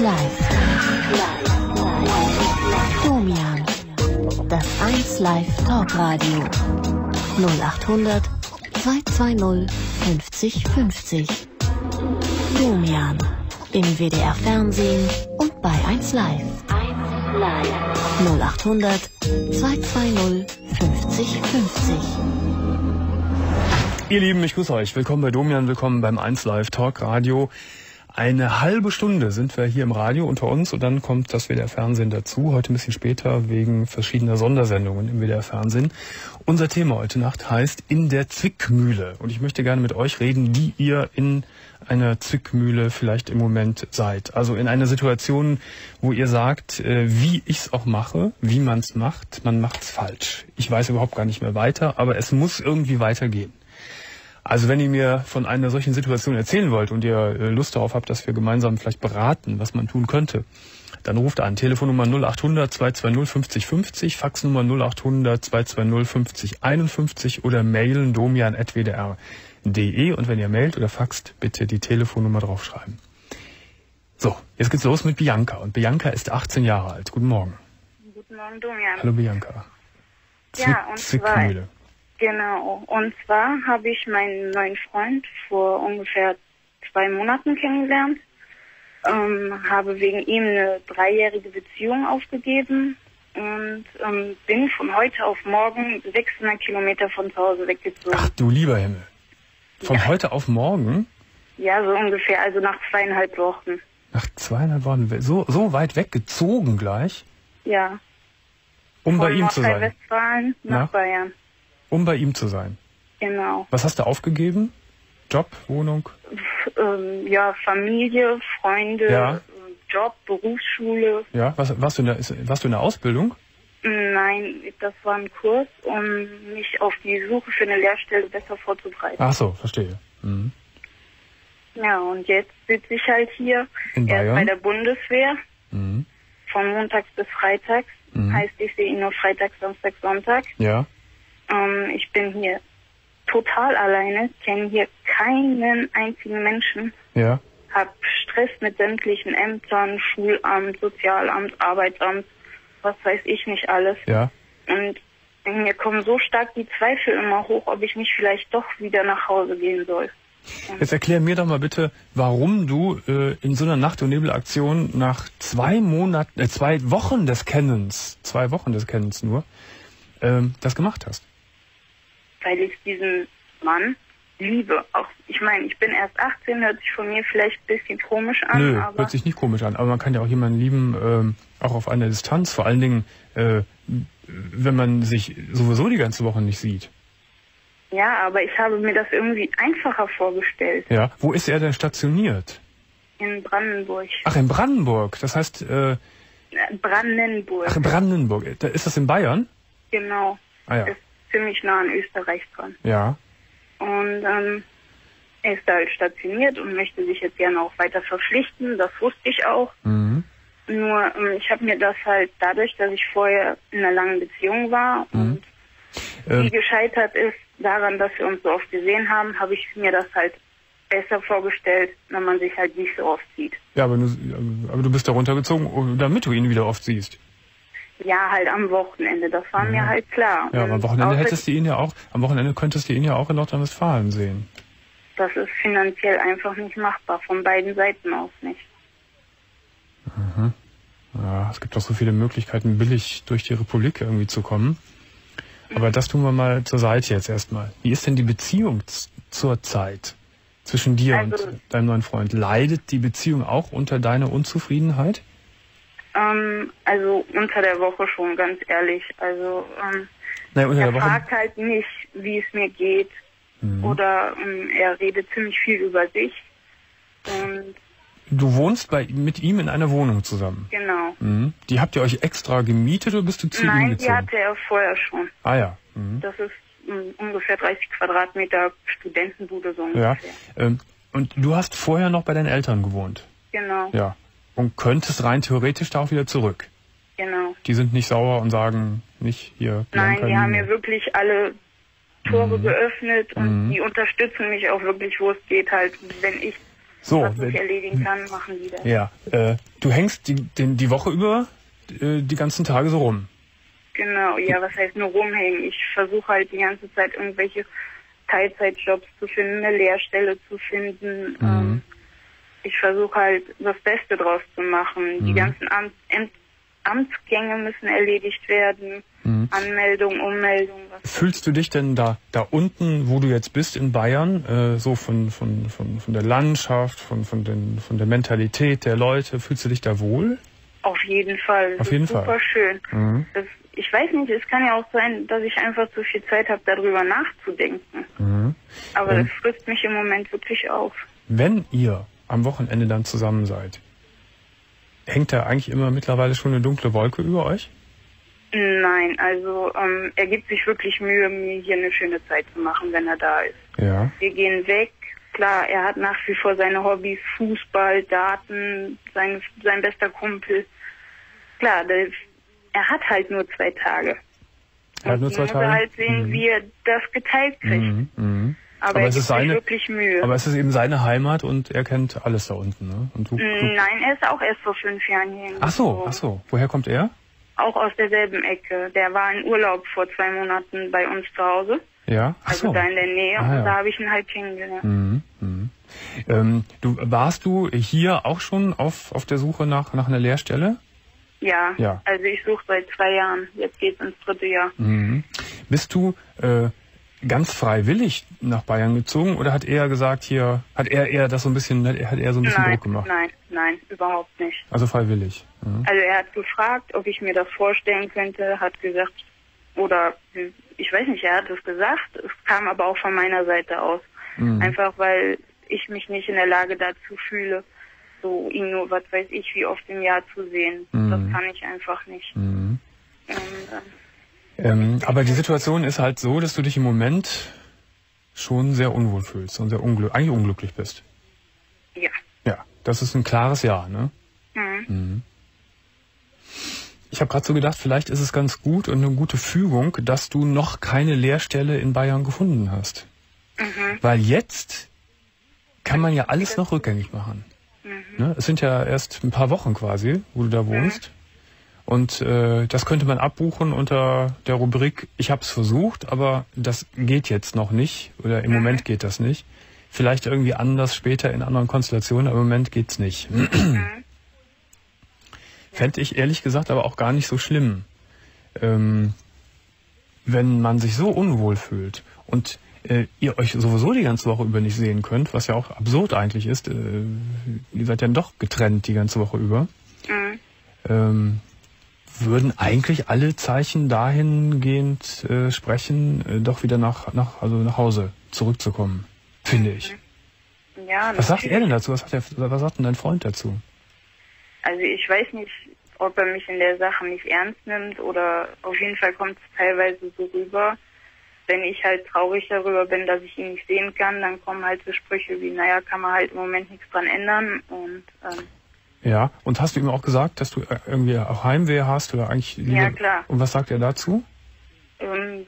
Live. Domian. Das 1 Live Talkradio. 0800 220 50 50. Domian. Im WDR Fernsehen und bei 1 Live. 0800 220 50 50. Ihr Lieben, ich grüße euch. Willkommen bei Domian, willkommen beim 1 Live Talk Radio. Eine halbe Stunde sind wir hier im Radio unter uns und dann kommt das WDR Fernsehen dazu. Heute ein bisschen später wegen verschiedener Sondersendungen im WDR Fernsehen. Unser Thema heute Nacht heißt In der Zwickmühle. Und ich möchte gerne mit euch reden, wie ihr in einer Zwickmühle vielleicht im Moment seid. Also in einer Situation, wo ihr sagt, äh, wie ich es auch mache, wie man es macht, man macht es falsch. Ich weiß überhaupt gar nicht mehr weiter, aber es muss irgendwie weitergehen. Also wenn ihr mir von einer solchen Situation erzählen wollt und ihr äh, Lust darauf habt, dass wir gemeinsam vielleicht beraten, was man tun könnte, dann ruft an. Telefonnummer 0800 220 50 50, Faxnummer 0800 220 50 51 oder mailen domian.wdr.de und wenn ihr mailt oder faxt, bitte die Telefonnummer draufschreiben. So, jetzt geht's los mit Bianca und Bianca ist 18 Jahre alt. Guten Morgen. Guten Morgen, Domian. Hallo Bianca. Ja, und zwar- Zwickmühle. Genau. Und zwar habe ich meinen neuen Freund vor ungefähr zwei Monaten kennengelernt. Ähm, habe wegen ihm eine dreijährige Beziehung aufgegeben und ähm, bin von heute auf morgen 600 Kilometer von zu Hause weggezogen. Ach du lieber Himmel. Von Ja. heute auf morgen, Ja, so ungefähr, also nach zweieinhalb Wochen. nach zweieinhalb Wochen, so, so weit weggezogen gleich, Ja. um bei von ihm zu sein. Nach Na? Bayern. Um bei ihm zu sein. Genau. Was hast du aufgegeben? Job, Wohnung? F ähm, ja, Familie, Freunde, Ja. Job, Berufsschule. Ja, was, warst, du in der, warst du in der Ausbildung? Nein, das war ein Kurs, um mich auf die Suche für eine Lehrstelle besser vorzubereiten. Ach so, verstehe. Mhm. Ja, und jetzt sitze ich halt hier In Bayern? bei der Bundeswehr Mhm. von montags bis freitags. Mhm. Heißt, ich sehe ihn nur Freitag, Samstag, Sonntag. Ja, Ähm, ich bin hier total alleine, kenne hier keinen einzigen Menschen, ja. hab Stress mit sämtlichen Ämtern, Schulamt, Sozialamt, Arbeitsamt, was weiß ich nicht alles. Ja. Und mir kommen so stark die Zweifel immer hoch, ob ich nicht vielleicht doch wieder nach Hause gehen soll. Jetzt erklär mir doch mal bitte, warum du äh, in so einer Nacht- und Nebelaktion nach zwei Monaten, äh, zwei Wochen des Kennens, zwei Wochen des Kennens nur, ähm, das gemacht hast. Weil ich diesen Mann liebe. Auch, ich meine, ich bin erst 18, hört sich von mir vielleicht ein bisschen komisch an, Nö, aber hört sich nicht komisch an. Aber man kann ja auch jemanden lieben, ähm, auch auf einer Distanz. Vor allen Dingen, äh, wenn man sich sowieso die ganze Woche nicht sieht. ja, aber ich habe mir das irgendwie einfacher vorgestellt. Ja. Wo ist er denn stationiert? In Brandenburg. Ach, in Brandenburg. Das heißt, äh, Äh, Brandenburg, ach, in Brandenburg. Da, ist das in Bayern? genau. Ah ja. Ist ziemlich nah an Österreich dran. Ja. Und ähm, er ist da halt stationiert und möchte sich jetzt gerne auch weiter verpflichten. Das wusste ich auch. Mhm. Nur ähm, ich habe mir das halt dadurch, dass ich vorher in einer langen Beziehung war Mhm. und die Ähm, gescheitert ist daran, dass wir uns so oft gesehen haben, habe ich mir das halt besser vorgestellt, wenn man sich halt nicht so oft sieht. ja, aber du, aber du bist da runtergezogen, damit du ihn wieder oft siehst. Ja, halt am Wochenende, das war mir halt klar. Ja, aber am Wochenende hättest du ihn ja auch, am Wochenende könntest du ihn ja auch in Nordrhein-Westfalen sehen. Das ist finanziell einfach nicht machbar, von beiden Seiten aus nicht. Ja, es gibt doch so viele Möglichkeiten, billig durch die Republik irgendwie zu kommen. Aber das tun wir mal zur Seite jetzt erstmal. Wie ist denn die Beziehung zur Zeit zwischen dir Also- und deinem neuen Freund? Leidet die Beziehung auch unter deiner Unzufriedenheit? Ähm, also unter der Woche schon, ganz ehrlich. Also ähm, Naja, er fragt halt nicht, wie es mir geht. Mhm. Oder ähm, er redet ziemlich viel über sich. Und Du wohnst bei, mit ihm in einer Wohnung zusammen. genau. Mhm. Die habt ihr euch extra gemietet oder bist du zu ihm Nein, die gezogen? hatte er vorher schon. ah ja. Mhm. Das ist ähm, ungefähr 30 Quadratmeter Studentenbude so Ja. ungefähr. Ähm, und du hast vorher noch bei deinen Eltern gewohnt. Genau, Ja. Und könntest rein theoretisch da auch wieder zurück. genau. Die sind nicht sauer und sagen nicht hier. Nein, die haben mir wirklich alle Tore Mhm. geöffnet und Mhm. die unterstützen mich auch wirklich, wo es geht, halt, wenn ich So, was ich erledigen kann, machen die das. Ja, äh, du hängst die, den, die Woche über äh, die ganzen Tage so rum. Genau, ja, was heißt nur rumhängen? Ich versuche halt die ganze Zeit irgendwelche Teilzeitjobs zu finden, eine Lehrstelle zu finden. Mhm. Ähm, ich versuche halt das Beste draus zu machen. Die Mhm. ganzen Amt, Amt, Amtsgänge müssen erledigt werden. Mhm. Anmeldung, Ummeldung. Was Fühlst du dich denn da, da unten, wo du jetzt bist in Bayern, äh, so von, von, von, von der Landschaft, von, von, den, von der Mentalität der Leute, fühlst du dich da wohl? auf jeden Fall. Auf jeden super Fall. schön. Mhm. Das, ich weiß nicht, es kann ja auch sein, dass ich einfach zu viel Zeit habe, darüber nachzudenken. Mhm. Aber das frisst mich im Moment wirklich auf. Wenn ihr am Wochenende dann zusammen seid, hängt da eigentlich immer mittlerweile schon eine dunkle Wolke über euch? Nein, also ähm, er gibt sich wirklich Mühe, mir hier eine schöne Zeit zu machen, wenn er da ist. Ja. Wir gehen weg. Klar, er hat nach wie vor seine Hobbys, Fußball, Daten, sein, sein bester Kumpel. Klar, das, er hat halt nur zwei Tage. Er hat nur zwei Tage? er halt sehen, Mhm. wie er das geteilt kriegt. Mhm. Mhm. Aber, Aber er es ist seine- wirklich Mühe. Aber es ist eben seine Heimat und er kennt alles da unten, ne? Und du, du Nein, er ist auch erst vor fünf Jahren hier. Ach so, ach so. Woher kommt er? Auch aus derselben Ecke. Der war in Urlaub vor zwei Monaten bei uns zu Hause. Ja. Ach Also so. da in der Nähe. Ah, ja. Und da habe ich ihn halt kennengelernt. Mhm. Mhm. Ähm, du warst du hier auch schon auf, auf der Suche nach, nach einer Lehrstelle? Ja. Ja. Also ich suche seit zwei Jahren. Jetzt geht's ins dritte Jahr. Mhm. Bist du äh, ganz freiwillig nach Bayern gezogen oder hat er gesagt, hier, hat er eher das so ein bisschen, hat er hat eher so ein bisschen Nein, Druck gemacht? nein, nein, überhaupt nicht. Also freiwillig. Mhm. Also er hat gefragt, ob ich mir das vorstellen könnte, hat gesagt, oder ich weiß nicht, er hat es gesagt, es kam aber auch von meiner Seite aus. Mhm. Einfach weil ich mich nicht in der Lage dazu fühle, so ihn nur, was weiß ich, wie oft im Jahr zu sehen. Mhm. Das kann ich einfach nicht. Mhm. Und, ähm, Ähm, aber die Situation ist halt so, dass du dich im Moment schon sehr unwohl fühlst und sehr unglück eigentlich unglücklich bist. ja. Ja, das ist ein klares Ja, ne? Mhm. Mhm. Ich habe gerade so gedacht, vielleicht ist es ganz gut und eine gute Fügung, dass du noch keine Lehrstelle in Bayern gefunden hast. Mhm. Weil jetzt kann man ja alles noch rückgängig machen. Mhm. Ne? Es sind ja erst ein paar Wochen quasi, wo du da wohnst. Und äh, das könnte man abbuchen unter der Rubrik Ich habe es versucht, aber das geht jetzt noch nicht oder im Moment geht das nicht. Vielleicht irgendwie anders später in anderen Konstellationen, aber im Moment geht's nicht. Fände ich ehrlich gesagt aber auch gar nicht so schlimm, ähm, wenn man sich so unwohl fühlt und äh, ihr euch sowieso die ganze Woche über nicht sehen könnt, was ja auch absurd eigentlich ist. Äh, ihr seid ja doch getrennt die ganze Woche über. Mhm. Ähm, würden eigentlich alle Zeichen dahingehend äh, sprechen, äh, doch wieder nach, nach, also nach Hause zurückzukommen, finde ich. Ja, Was sagt er denn dazu? Was sagt, der, was sagt denn dein Freund dazu? Also ich weiß nicht, ob er mich in der Sache nicht ernst nimmt oder auf jeden Fall kommt es teilweise so rüber. Wenn ich halt traurig darüber bin, dass ich ihn nicht sehen kann, dann kommen halt so Sprüche wie, naja, kann man halt im Moment nichts dran ändern und ähm, Ja, und hast du ihm auch gesagt, dass du äh, irgendwie auch Heimweh hast oder eigentlich lieber... Ja, klar. Und was sagt er dazu? ähm,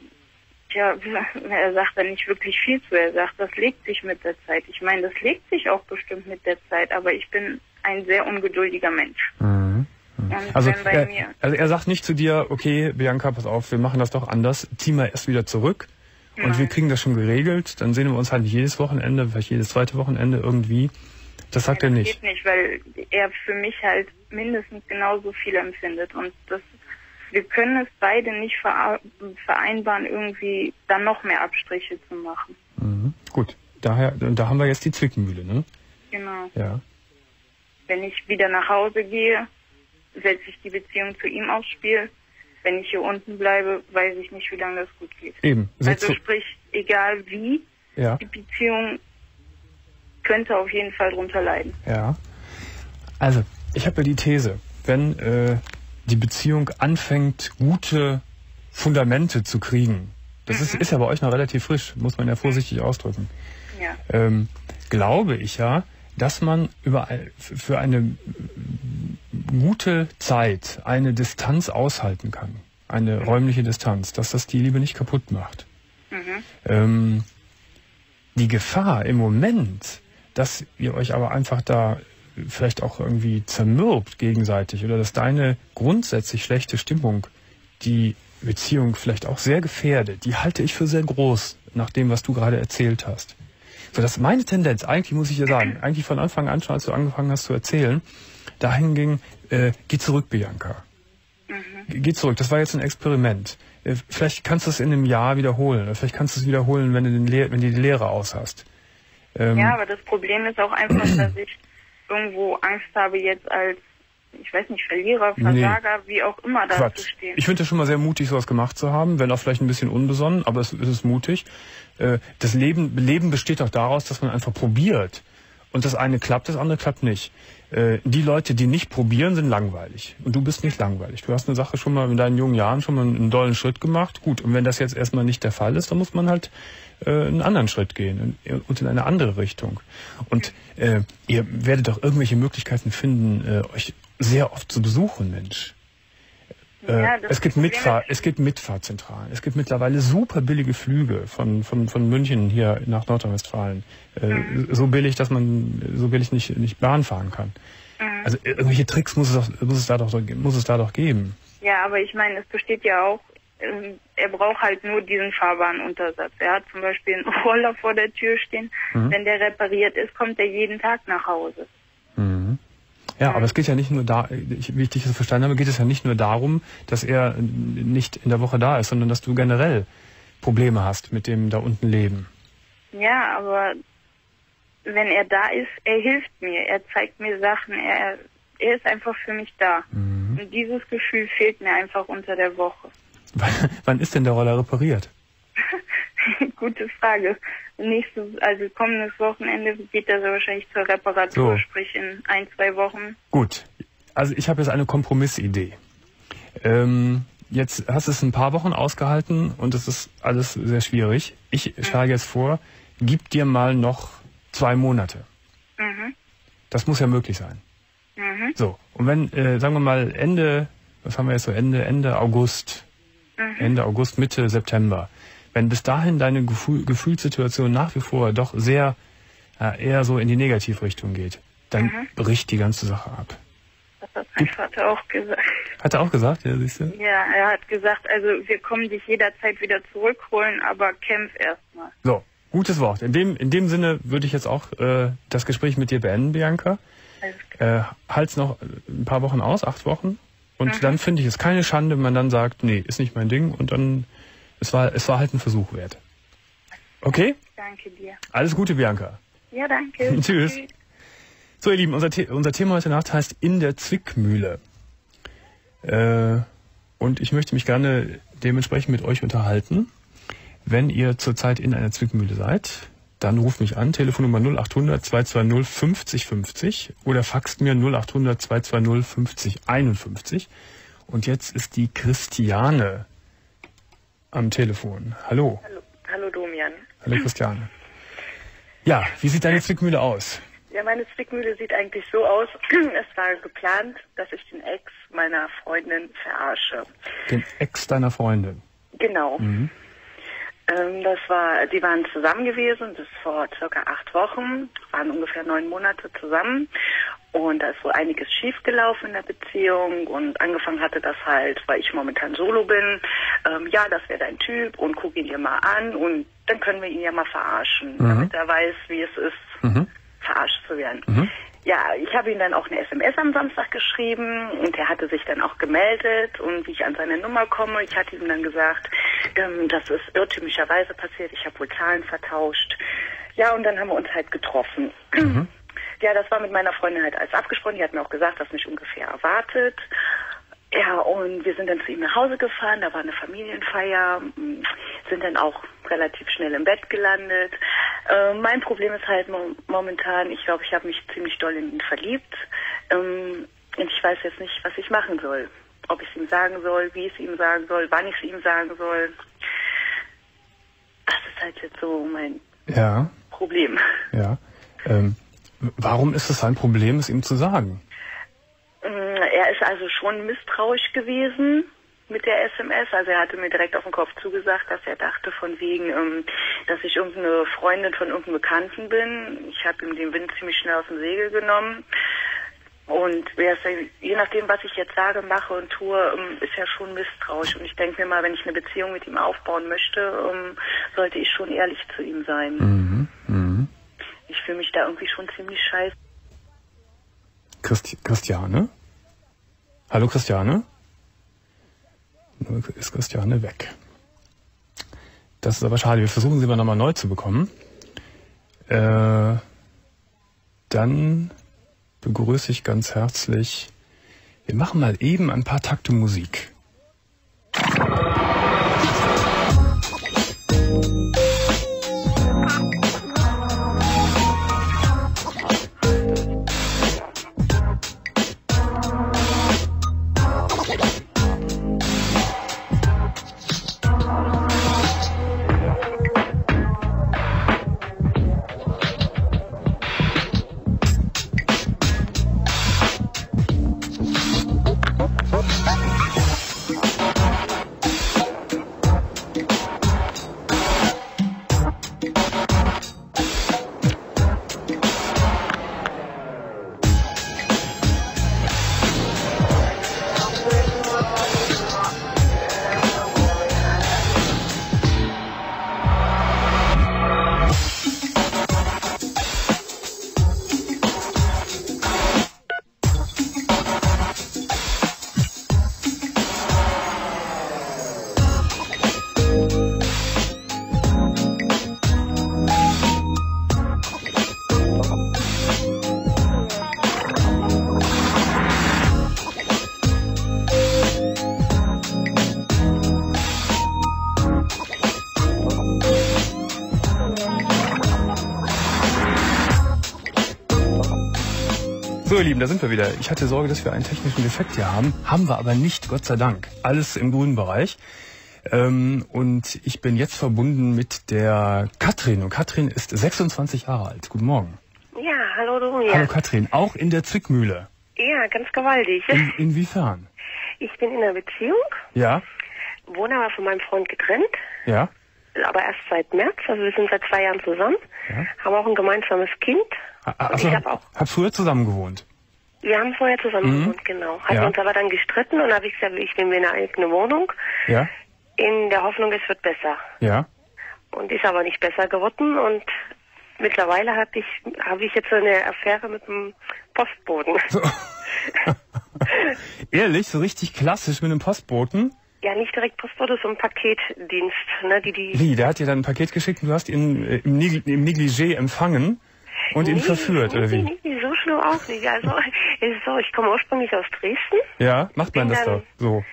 ja, er sagt dann nicht wirklich viel zu. Er sagt, das legt sich mit der Zeit. Ich meine, das legt sich auch bestimmt mit der Zeit, aber ich bin ein sehr ungeduldiger Mensch. Mhm. Und Also er, also er sagt nicht zu dir, okay, Bianca, pass auf, wir machen das doch anders, zieh mal erst wieder zurück und Nein. wir kriegen das schon geregelt, dann sehen wir uns halt nicht jedes Wochenende, vielleicht jedes zweite Wochenende irgendwie. Das sagt er das nicht. geht nicht, weil er für mich halt mindestens genauso viel empfindet und das wir können es beide nicht vereinbaren, irgendwie dann noch mehr Abstriche zu machen. Mhm. Gut, daher, da haben wir jetzt die Zwickmühle, ne? Genau. Ja. Wenn ich wieder nach Hause gehe, setze ich die Beziehung zu ihm aufs Spiel. Wenn ich hier unten bleibe, weiß ich nicht, wie lange das gut geht. Eben. Setzt Also sprich, egal wie, ja, die Beziehung könnte auf jeden Fall drunter leiden. ja. Also, ich habe ja die These, wenn äh, die Beziehung anfängt, gute Fundamente zu kriegen, das ist, ist ja bei euch noch relativ frisch, muss man ja vorsichtig ausdrücken. Ja. ähm, glaube ich ja, dass man über für eine gute Zeit eine Distanz aushalten kann, eine räumliche Distanz, dass das die Liebe nicht kaputt macht. Mhm. Ähm, die Gefahr im Moment dass ihr euch aber einfach da vielleicht auch irgendwie zermürbt gegenseitig oder dass deine grundsätzlich schlechte Stimmung die Beziehung vielleicht auch sehr gefährdet, die halte ich für sehr groß, nach dem, was du gerade erzählt hast. So, das ist meine Tendenz, eigentlich muss ich ja sagen, eigentlich von Anfang an schon, als du angefangen hast zu erzählen, dahin ging, äh, geh zurück, Bianca. Mhm. Geh zurück, das war jetzt ein Experiment. Äh, vielleicht kannst du es in einem Jahr wiederholen. Vielleicht kannst du es wiederholen, wenn du, den Lehr wenn du die Lehre aus hast. Ähm, ja, aber das Problem ist auch einfach, dass ich irgendwo Angst habe, jetzt als, ich weiß nicht, Verlierer, Versager, nee. wie auch immer da Quatsch. zu stehen. Ich finde es schon mal sehr mutig, sowas gemacht zu haben, wenn auch vielleicht ein bisschen unbesonnen, aber es, es ist mutig. Äh, das Leben, Leben besteht auch daraus, dass man einfach probiert. Und das eine klappt, das andere klappt nicht. Äh, die Leute, die nicht probieren, sind langweilig. Und du bist nicht langweilig. Du hast eine Sache schon mal in deinen jungen Jahren schon mal einen dollen Schritt gemacht. Gut, und wenn das jetzt erstmal nicht der Fall ist, dann muss man halt einen anderen Schritt gehen und in eine andere Richtung. Und äh, ihr werdet doch irgendwelche Möglichkeiten finden, äh, euch sehr oft zu besuchen, Mensch. Äh, ja, es, gibt Mitfahr es gibt Mitfahrzentralen. Es gibt mittlerweile super billige Flüge von, von, von München hier nach Nordrhein-Westfalen. Äh, mhm. So billig, dass man so billig nicht, nicht Bahn fahren kann. Mhm. Also irgendwelche Tricks muss es, doch, muss, es da doch, muss es da doch geben. Ja, aber ich meine, es besteht ja auch, ähm, er braucht halt nur diesen Fahrbahnuntersatz. Er hat zum Beispiel einen Roller vor der Tür stehen. Mhm. Wenn der repariert ist, kommt er jeden Tag nach Hause. Mhm. Ja, aber es geht ja nicht nur da, wie ich dich so verstanden habe, geht es ja nicht nur darum, dass er nicht in der Woche da ist, sondern dass du generell Probleme hast mit dem da unten Leben. Ja, aber wenn er da ist, er hilft mir, er zeigt mir Sachen, er, er ist einfach für mich da. Mhm. Und dieses Gefühl fehlt mir einfach unter der Woche. Wann ist denn der Roller repariert? Gute Frage. Nächstes, also kommendes Wochenende geht das wahrscheinlich zur Reparatur, so. sprich in ein, zwei Wochen. Gut. Also ich habe jetzt eine Kompromissidee. Ähm, jetzt hast du es ein paar Wochen ausgehalten und es ist alles sehr schwierig. Ich mhm. schlage jetzt vor, gib dir mal noch zwei Monate. Mhm. Das muss ja möglich sein. Mhm. So, und wenn, äh, sagen wir mal, Ende, was haben wir jetzt so, Ende, Ende August, mhm. Ende August, Mitte September, wenn bis dahin deine Gefühl, Gefühlssituation nach wie vor doch sehr äh, eher so in die Negativrichtung geht, dann mhm. bricht die ganze Sache ab. Das hat mein Vater auch gesagt. Hat er auch gesagt, ja, siehst du? Ja, er hat gesagt, also wir kommen dich jederzeit wieder zurückholen, aber kämpf erstmal. So, gutes Wort. In dem, in dem Sinne würde ich jetzt auch äh, das Gespräch mit dir beenden, Bianca. Äh, halt's noch ein paar Wochen aus, acht Wochen. Und mhm. dann finde ich es keine Schande, wenn man dann sagt, nee, ist nicht mein Ding. Und dann es war, es war halt ein Versuch wert. Okay? Danke dir. Alles Gute, Bianca. Ja, danke. Tschüss. So, ihr Lieben, unser, The unser Thema heute Nacht heißt In der Zwickmühle. Äh, und ich möchte mich gerne dementsprechend mit euch unterhalten. Wenn ihr zurzeit in einer Zwickmühle seid, dann ruft mich an, Telefonnummer 0800 220 50 50 oder faxt mir 0800 220 50 51. Und jetzt ist die Christiane am Telefon. Hallo. Hallo, hallo Domian. Hallo Christiane. Ja, wie sieht deine Zwickmühle aus? Ja, meine Zwickmühle sieht eigentlich so aus. Es war geplant, dass ich den Ex meiner Freundin verarsche. Den Ex deiner Freundin? Genau. Mhm. Ähm, das war, die waren zusammen gewesen, bis vor circa acht Wochen, waren ungefähr neun Monate zusammen. Und da ist wohl einiges schiefgelaufen in der Beziehung und angefangen hatte das halt, weil ich momentan solo bin. Ähm, ja, das wäre dein Typ und guck ihn dir mal an und dann können wir ihn ja mal verarschen, mhm. damit er weiß, wie es ist, mhm. verarscht zu werden. Mhm. Ja, ich habe ihm dann auch eine SMS am Samstag geschrieben und er hatte sich dann auch gemeldet und wie ich an seine Nummer komme, ich hatte ihm dann gesagt, ähm, das ist irrtümlicherweise passiert, ich habe wohl Zahlen vertauscht. Ja, und dann haben wir uns halt getroffen. Mhm. Ja, das war mit meiner Freundin halt alles abgesprochen. Die hat mir auch gesagt, was mich ungefähr erwartet. Ja, und wir sind dann zu ihm nach Hause gefahren, da war eine Familienfeier, mm, sind dann auch relativ schnell im Bett gelandet. Äh, mein Problem ist halt mo momentan, ich glaube, ich habe mich ziemlich doll in ihn verliebt. Ähm, und ich weiß jetzt nicht, was ich machen soll. Ob ich es ihm sagen soll, wie ich es ihm sagen soll, wann ich es ihm sagen soll. Das ist halt jetzt so mein ja. Problem. Ja. Ähm, Warum ist es ein Problem, es ihm zu sagen? Mm, er ist also schon misstrauisch gewesen, mit der SMS. Also er hatte mir direkt auf den Kopf zugesagt, dass er dachte von wegen, ähm, dass ich irgendeine Freundin von irgendeinem Bekannten bin. Ich habe ihm den Wind ziemlich schnell aus dem Segel genommen. Und je nachdem, was ich jetzt sage, mache und tue, ähm, ist ja schon misstrauisch. Und ich denke mir mal, wenn ich eine Beziehung mit ihm aufbauen möchte, ähm, sollte ich schon ehrlich zu ihm sein. Mhm. Mhm. Ich fühle mich da irgendwie schon ziemlich scheiße. Christi Christiane? Hallo Christiane? Nur ist Christiane weg. Das ist aber schade. Wir versuchen sie mal nochmal neu zu bekommen. Äh, dann begrüße ich ganz herzlich. Wir machen mal eben ein paar Takte Musik. Ihr Lieben, da sind wir wieder. Ich hatte Sorge, dass wir einen technischen Defekt hier haben. Haben wir aber nicht, Gott sei Dank. Alles im grünen Bereich. Ähm, und ich bin jetzt verbunden mit der Katrin. Und Katrin ist 26 Jahre alt. Guten Morgen. Ja, hallo Domian. Hallo Katrin, auch in der Zwickmühle. Ja, ganz gewaltig. In, inwiefern? Ich bin in einer Beziehung, Ja, wohne aber von meinem Freund getrennt, ja, aber erst seit März, also wir sind seit zwei Jahren zusammen, ja. haben auch ein gemeinsames Kind. Also, ich habe auch, hab früher zusammen gewohnt. Wir haben vorher zusammen Mhm. gewohnt, genau. Hatten Ja. uns aber dann gestritten und habe ich gesagt, ich nehme mir eine eigene Wohnung, Ja, in der Hoffnung, es wird besser. ja. Und ist aber nicht besser geworden und mittlerweile habe ich, habe ich jetzt so eine Affäre mit dem Postboten. So. Ehrlich, so richtig klassisch mit einem Postboten. Ja, nicht direkt Postbote, so ein Paketdienst, ne, die die Wie, der hat dir dann ein Paket geschickt und du hast ihn äh, im Negligé empfangen und ihn Nee, verführt, oder wie? Nee, nee, so schlimm auch nicht. Also, es ist so, ich komme ursprünglich aus Dresden. Ja, macht man das doch so?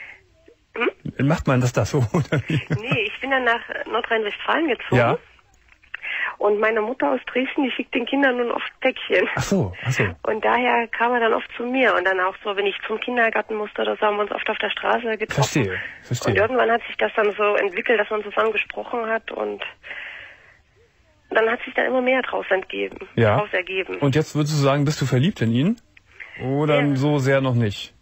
Hm? Macht man das da so, oder wie? Nee, ich bin dann nach Nordrhein-Westfalen gezogen. Ja. Und meine Mutter aus Dresden, die schickt den Kindern nun oft Päckchen. Ach so, ach so. Und daher kam er dann oft zu mir. Und dann auch so, wenn ich zum Kindergarten musste oder so, haben wir uns oft auf der Straße getroffen. Verstehe, Und verstehe. irgendwann hat sich das dann so entwickelt, dass man zusammen gesprochen hat und dann hat sich dann immer mehr draus entgeben, Ja. draus ergeben. Und jetzt würdest du sagen, bist du verliebt in ihn? Oder Ja. so sehr noch nicht?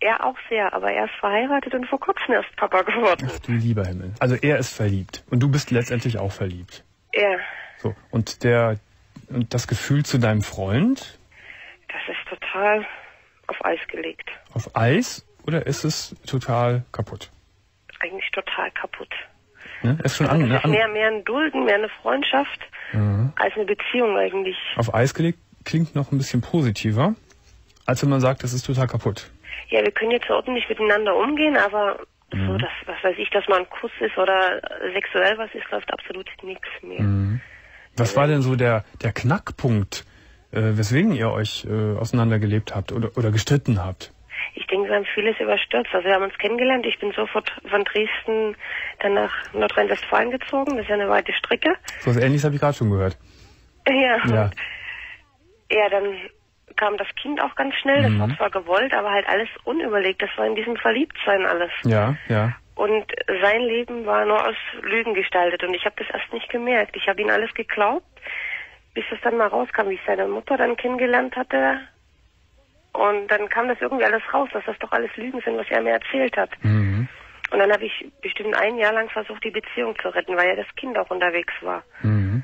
er auch sehr, aber er ist verheiratet und vor kurzem erst Papa geworden. Ach du lieber Himmel. Also er ist verliebt und du bist letztendlich auch verliebt. Ja, So. Und der und das Gefühl zu deinem Freund das ist total auf Eis gelegt. auf Eis oder ist es total kaputt? Eigentlich total kaputt. Ne? Ist schon Also an, das ne? ist mehr, mehr ein Dulden, mehr eine Freundschaft Mhm. als eine Beziehung eigentlich. auf Eis gelegt klingt noch ein bisschen positiver, als wenn man sagt, es ist total kaputt. Ja, wir können jetzt ordentlich miteinander umgehen, aber Mhm. so, dass, was weiß ich, dass mal ein Kuss ist oder sexuell was ist, läuft absolut nichts mehr. Mhm. Was war denn so der, der Knackpunkt, äh, weswegen ihr euch äh, auseinandergelebt habt oder, oder gestritten habt? Ich denke, wir haben vieles überstürzt. Also wir haben uns kennengelernt. Ich bin sofort von Dresden dann nach Nordrhein-Westfalen gezogen. Das ist ja eine weite Strecke. So was ähnliches habe ich gerade schon gehört. Ja. Ja. Ja, dann kam das Kind auch ganz schnell. Das Mhm. war zwar gewollt, aber halt alles unüberlegt. Das war in diesem Verliebtsein alles. Ja, ja. Und sein Leben war nur aus Lügen gestaltet. Und ich habe das erst nicht gemerkt. Ich habe ihm alles geglaubt, bis es dann mal rauskam, wie ich seine Mutter dann kennengelernt hatte. Und dann kam das irgendwie alles raus, dass das doch alles Lügen sind, was er mir erzählt hat. Mhm. Und dann habe ich bestimmt ein Jahr lang versucht, die Beziehung zu retten, weil ja das Kind auch unterwegs war. Mhm.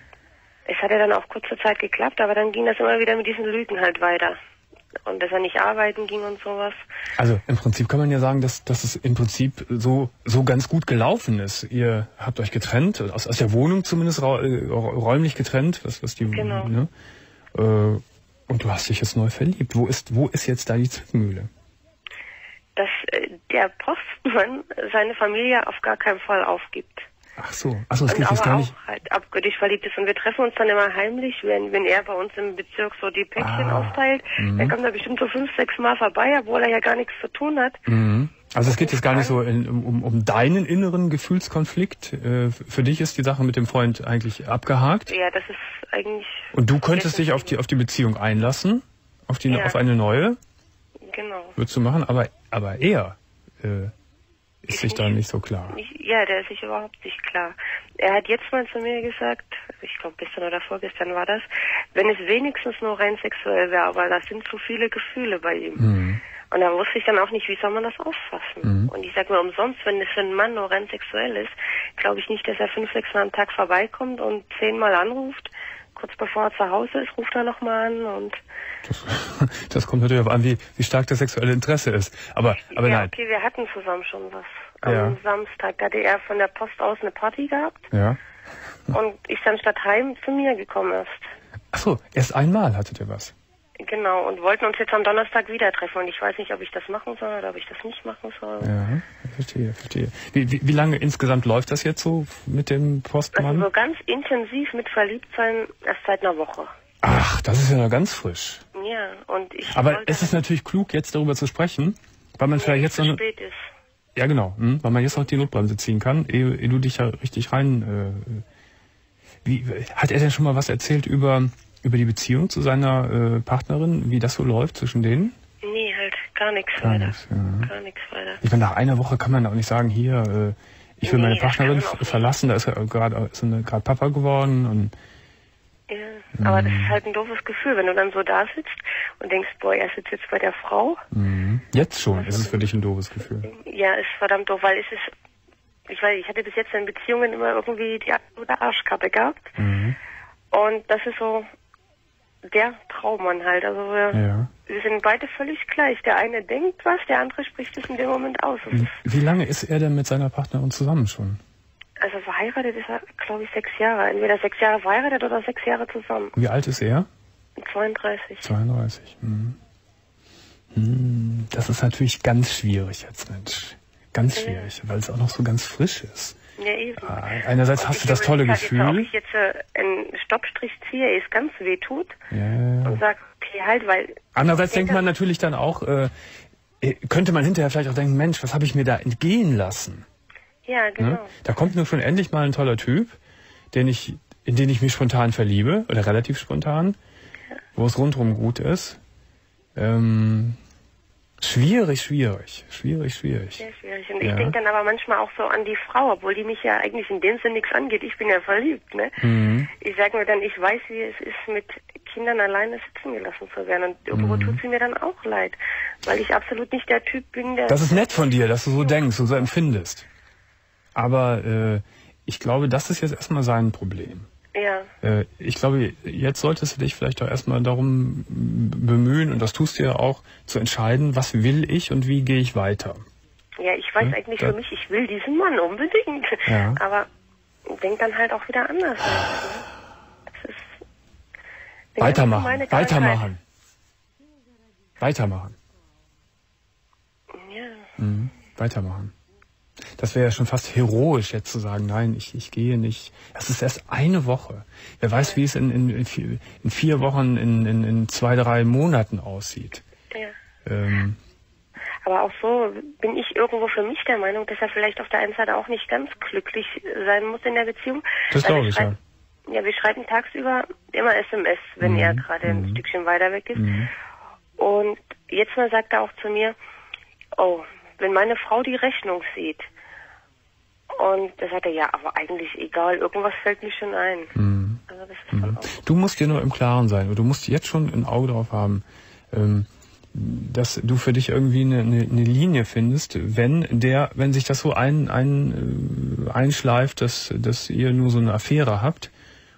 Es hat ja dann auch kurze Zeit geklappt, aber dann ging das immer wieder mit diesen Lügen halt weiter. Und dass er nicht arbeiten ging und sowas. Also im Prinzip kann man ja sagen, dass, dass es im Prinzip so, so ganz gut gelaufen ist. Ihr habt euch getrennt, aus, aus der Wohnung zumindest ra äh, räumlich getrennt, was, was die Genau. ne? äh, und du hast dich jetzt neu verliebt. Wo ist, wo ist jetzt da die Zwickmühle? Dass äh, der Postmann seine Familie auf gar keinen Fall aufgibt. Ach so, ach so, es geht jetzt gar auch nicht. halt abgöttisch verliebt ist. Und wir treffen uns dann immer heimlich, wenn, wenn er bei uns im Bezirk so die Päckchen Ah, aufteilt. mhm. Dann kommt er bestimmt so fünf, sechs Mal vorbei, obwohl er ja gar nichts zu tun hat. Mhm. Also es geht jetzt gar nicht so in, um, um deinen inneren Gefühlskonflikt. Äh, für dich ist die Sache mit dem Freund eigentlich abgehakt. Ja, das ist eigentlich. Und du könntest dich auf die, auf die Beziehung einlassen, auf, die, Ja. auf eine neue, Genau. würdest du machen, aber, aber er äh, ist sich da nicht- so klar. Nicht, ja, der ist sich überhaupt nicht klar. Er hat jetzt mal zu mir gesagt, ich glaube gestern oder vorgestern war das, wenn es wenigstens nur rein sexuell wäre, aber das sind zu viele Gefühle bei ihm. Mhm. Und da wusste ich dann auch nicht, wie soll man das auffassen. Mhm. Und ich sag mir umsonst, wenn es für einen Mann nur rein sexuell ist, glaube ich nicht, dass er fünf, sechs Mal am Tag vorbeikommt und zehnmal anruft. Kurz bevor er zu Hause ist, ruft er nochmal an und Das, das kommt natürlich auf an, wie, wie stark das sexuelle Interesse ist. Aber, aber ja, nein. okay, wir hatten zusammen schon was. Am Ja. Samstag da hatte er von der Post aus eine Party gehabt Ja. und ich dann statt heim zu mir gekommen ist. Ach so, erst einmal hattet ihr was. Genau, und wollten uns jetzt am Donnerstag wieder treffen und ich weiß nicht, ob ich das machen soll oder ob ich das nicht machen soll. Ja, verstehe, verstehe. Wie, wie, wie lange insgesamt läuft das jetzt so mit dem Also Postmann? so ganz intensiv mit Verliebtsein erst seit einer Woche. Ach, das ist ja noch ganz frisch. Ja, und ich Aber es ist natürlich klug, jetzt darüber zu sprechen, weil man vielleicht jetzt noch eine, spät ist. ja genau, hm, weil man jetzt noch die Notbremse ziehen kann, ehe, ehe du dich ja richtig rein. Äh, wie hat er denn schon mal was erzählt über über die Beziehung zu seiner äh, Partnerin, wie das so läuft zwischen denen? Nee, halt gar nichts Gar weiter. nichts, ja. Gar nichts weiter. Ich meine, nach einer Woche kann man auch nicht sagen, hier, äh, ich will Nee, meine Partnerin verlassen, da ist er gerade er gerade Papa geworden und Ja, aber das ist halt ein doofes Gefühl, wenn du dann so da sitzt und denkst, boah, er sitzt jetzt bei der Frau. mhm. jetzt schon ist es für dich ein doofes Gefühl. Ja, ist verdammt doof, weil es ist, ich weiß, ich hatte bis jetzt in Beziehungen immer irgendwie die absolute Arschkappe gehabt. Mhm. Und das ist so der Traummann halt. Also wir, Ja. wir sind beide völlig gleich. Der eine denkt was, der andere spricht es in dem Moment aus. Wie, wie lange ist er denn mit seiner Partnerin zusammen schon? also verheiratet ist er, glaube ich, sechs Jahre. Entweder sechs Jahre verheiratet oder sechs Jahre zusammen. Wie alt ist er? 32. 32. Mhm. Hm, Das ist natürlich ganz schwierig jetzt, Mensch. Ganz schwierig, weil es auch noch so ganz frisch ist. Ja, eben. Ah, Einerseits Und hast du das tolle überlege halt jetzt, Ob Gefühl. ich jetzt äh, einen Stoppstrich ziehe, ehe es ganz weh tut Ja, ja, ja. und sage, okay, halt, weil Andererseits denkt man natürlich dann auch, äh, äh, könnte man hinterher vielleicht auch denken, Mensch, was habe ich mir da entgehen lassen? Ja, genau. Ne? Da kommt nur schon endlich mal ein toller Typ, den ich, in den ich mich spontan verliebe, oder relativ spontan, wo es rundherum gut ist. Ähm, schwierig, schwierig, schwierig, schwierig. Sehr schwierig. Und Ja. ich denke dann aber manchmal auch so an die Frau, obwohl die mich ja eigentlich in dem Sinn nichts angeht. Ich bin ja verliebt, ne? Mhm. Ich sage mir dann, ich weiß, wie es ist, mit Kindern alleine sitzen gelassen zu werden. Und irgendwo Mhm. tut sie mir dann auch leid, weil ich absolut nicht der Typ bin, der... Das ist nett von dir, dass du so denkst und so empfindest. Aber äh, ich glaube, das ist jetzt erstmal sein Problem. Ja, Äh, ich glaube, jetzt solltest du dich vielleicht auch erstmal darum bemühen, und das tust du ja auch, zu entscheiden, was will ich und wie gehe ich weiter. ja, ich weiß Hm, eigentlich für mich, ich will diesen Mann unbedingt. Ja. Aber denk dann halt auch wieder anders. Das ist... Weitermachen, weitermachen. Weitermachen. Ja. Mhm. Weitermachen. Das wäre ja schon fast heroisch, jetzt zu sagen, nein, ich, ich gehe nicht. Das ist erst eine Woche. Wer weiß, wie es in, in, in, vier, in vier Wochen, in, in, in zwei, drei Monaten aussieht. ja. Ähm, Aber auch so bin ich irgendwo für mich der Meinung, dass er vielleicht auf der einen Seite auch nicht ganz glücklich sein muss in der Beziehung. Das glaube ich, ja. Ja, wir schreiben tagsüber immer SMS, wenn Mhm, er gerade ein mhm. Stückchen weiter weg ist. Mhm. Und jetzt mal sagt er auch zu mir, oh, wenn meine Frau die Rechnung sieht. Und da sagt er, ja, aber eigentlich egal, irgendwas fällt mir schon ein. mhm. Also auch. Du musst dir nur im Klaren sein und du musst jetzt schon ein Auge drauf haben. Ähm, dass du für dich irgendwie eine, eine, eine Linie findest, wenn der, wenn sich das so ein, ein, äh, einschleift, dass, dass ihr nur so eine Affäre habt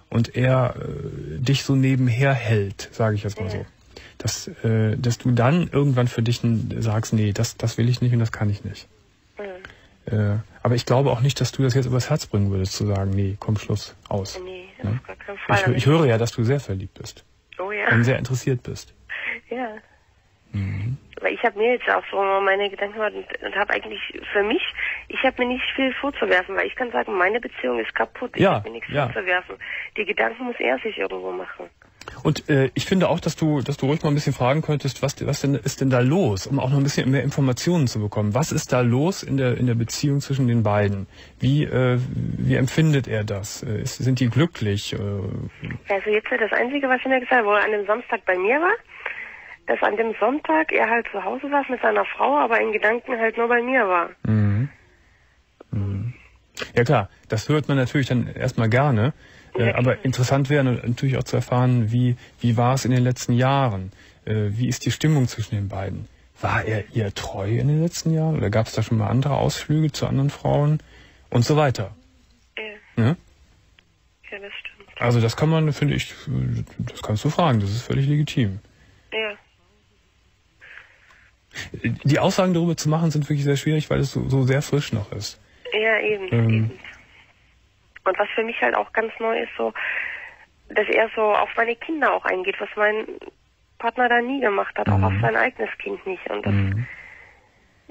und er äh, dich so nebenher hält, sage ich jetzt mal so. Dass, äh, dass du dann irgendwann für dich sagst, nee, das, das will ich nicht und das kann ich nicht. Mhm. Äh, aber ich glaube auch nicht, dass du das jetzt übers Herz bringen würdest, zu sagen, nee, komm, Schluss, aus. Nee, auf gar keinen Fall. Ich, ich höre ja, dass du sehr verliebt bist Oh ja. und sehr interessiert bist. Ja. Mhm. Weil ich habe mir jetzt auch so meine Gedanken gemacht und, und habe eigentlich für mich, ich habe mir nicht viel vorzuwerfen, weil ich kann sagen, meine Beziehung ist kaputt. Ich Ja, habe mir nichts ja. vorzuwerfen. Die Gedanken muss er sich irgendwo machen. Und äh, ich finde auch, dass du, dass du ruhig mal ein bisschen fragen könntest, was, was denn ist denn da los, um auch noch ein bisschen mehr Informationen zu bekommen. Was ist da los in der in der Beziehung zwischen den beiden? Wie äh, wie empfindet er das? Äh, ist, sind die glücklich? Äh, Also jetzt das Einzige, was er mir gesagt hat, wo er an dem Samstag bei mir war, dass an dem Sonntag er halt zu Hause saß mit seiner Frau, aber in Gedanken halt nur bei mir war. mhm. Mhm. Ja klar, das hört man natürlich dann erstmal gerne. Äh, aber interessant wäre natürlich auch zu erfahren, wie, wie war es in den letzten Jahren? Äh, wie ist die Stimmung zwischen den beiden? War er ihr treu in den letzten Jahren? Oder gab es da schon mal andere Ausflüge zu anderen Frauen? Und so weiter. Ja, Ne? ja das stimmt. Also das kann man, finde ich, das kannst du fragen, das ist völlig legitim. Ja. Die Aussagen darüber zu machen sind wirklich sehr schwierig, weil es so, so sehr frisch noch ist. Ja, eben, Ähm. eben. Und was für mich halt auch ganz neu ist, so, dass er so auf meine Kinder auch eingeht, was mein Partner da nie gemacht hat, auch Mhm. auf sein eigenes Kind nicht. Und das Mhm.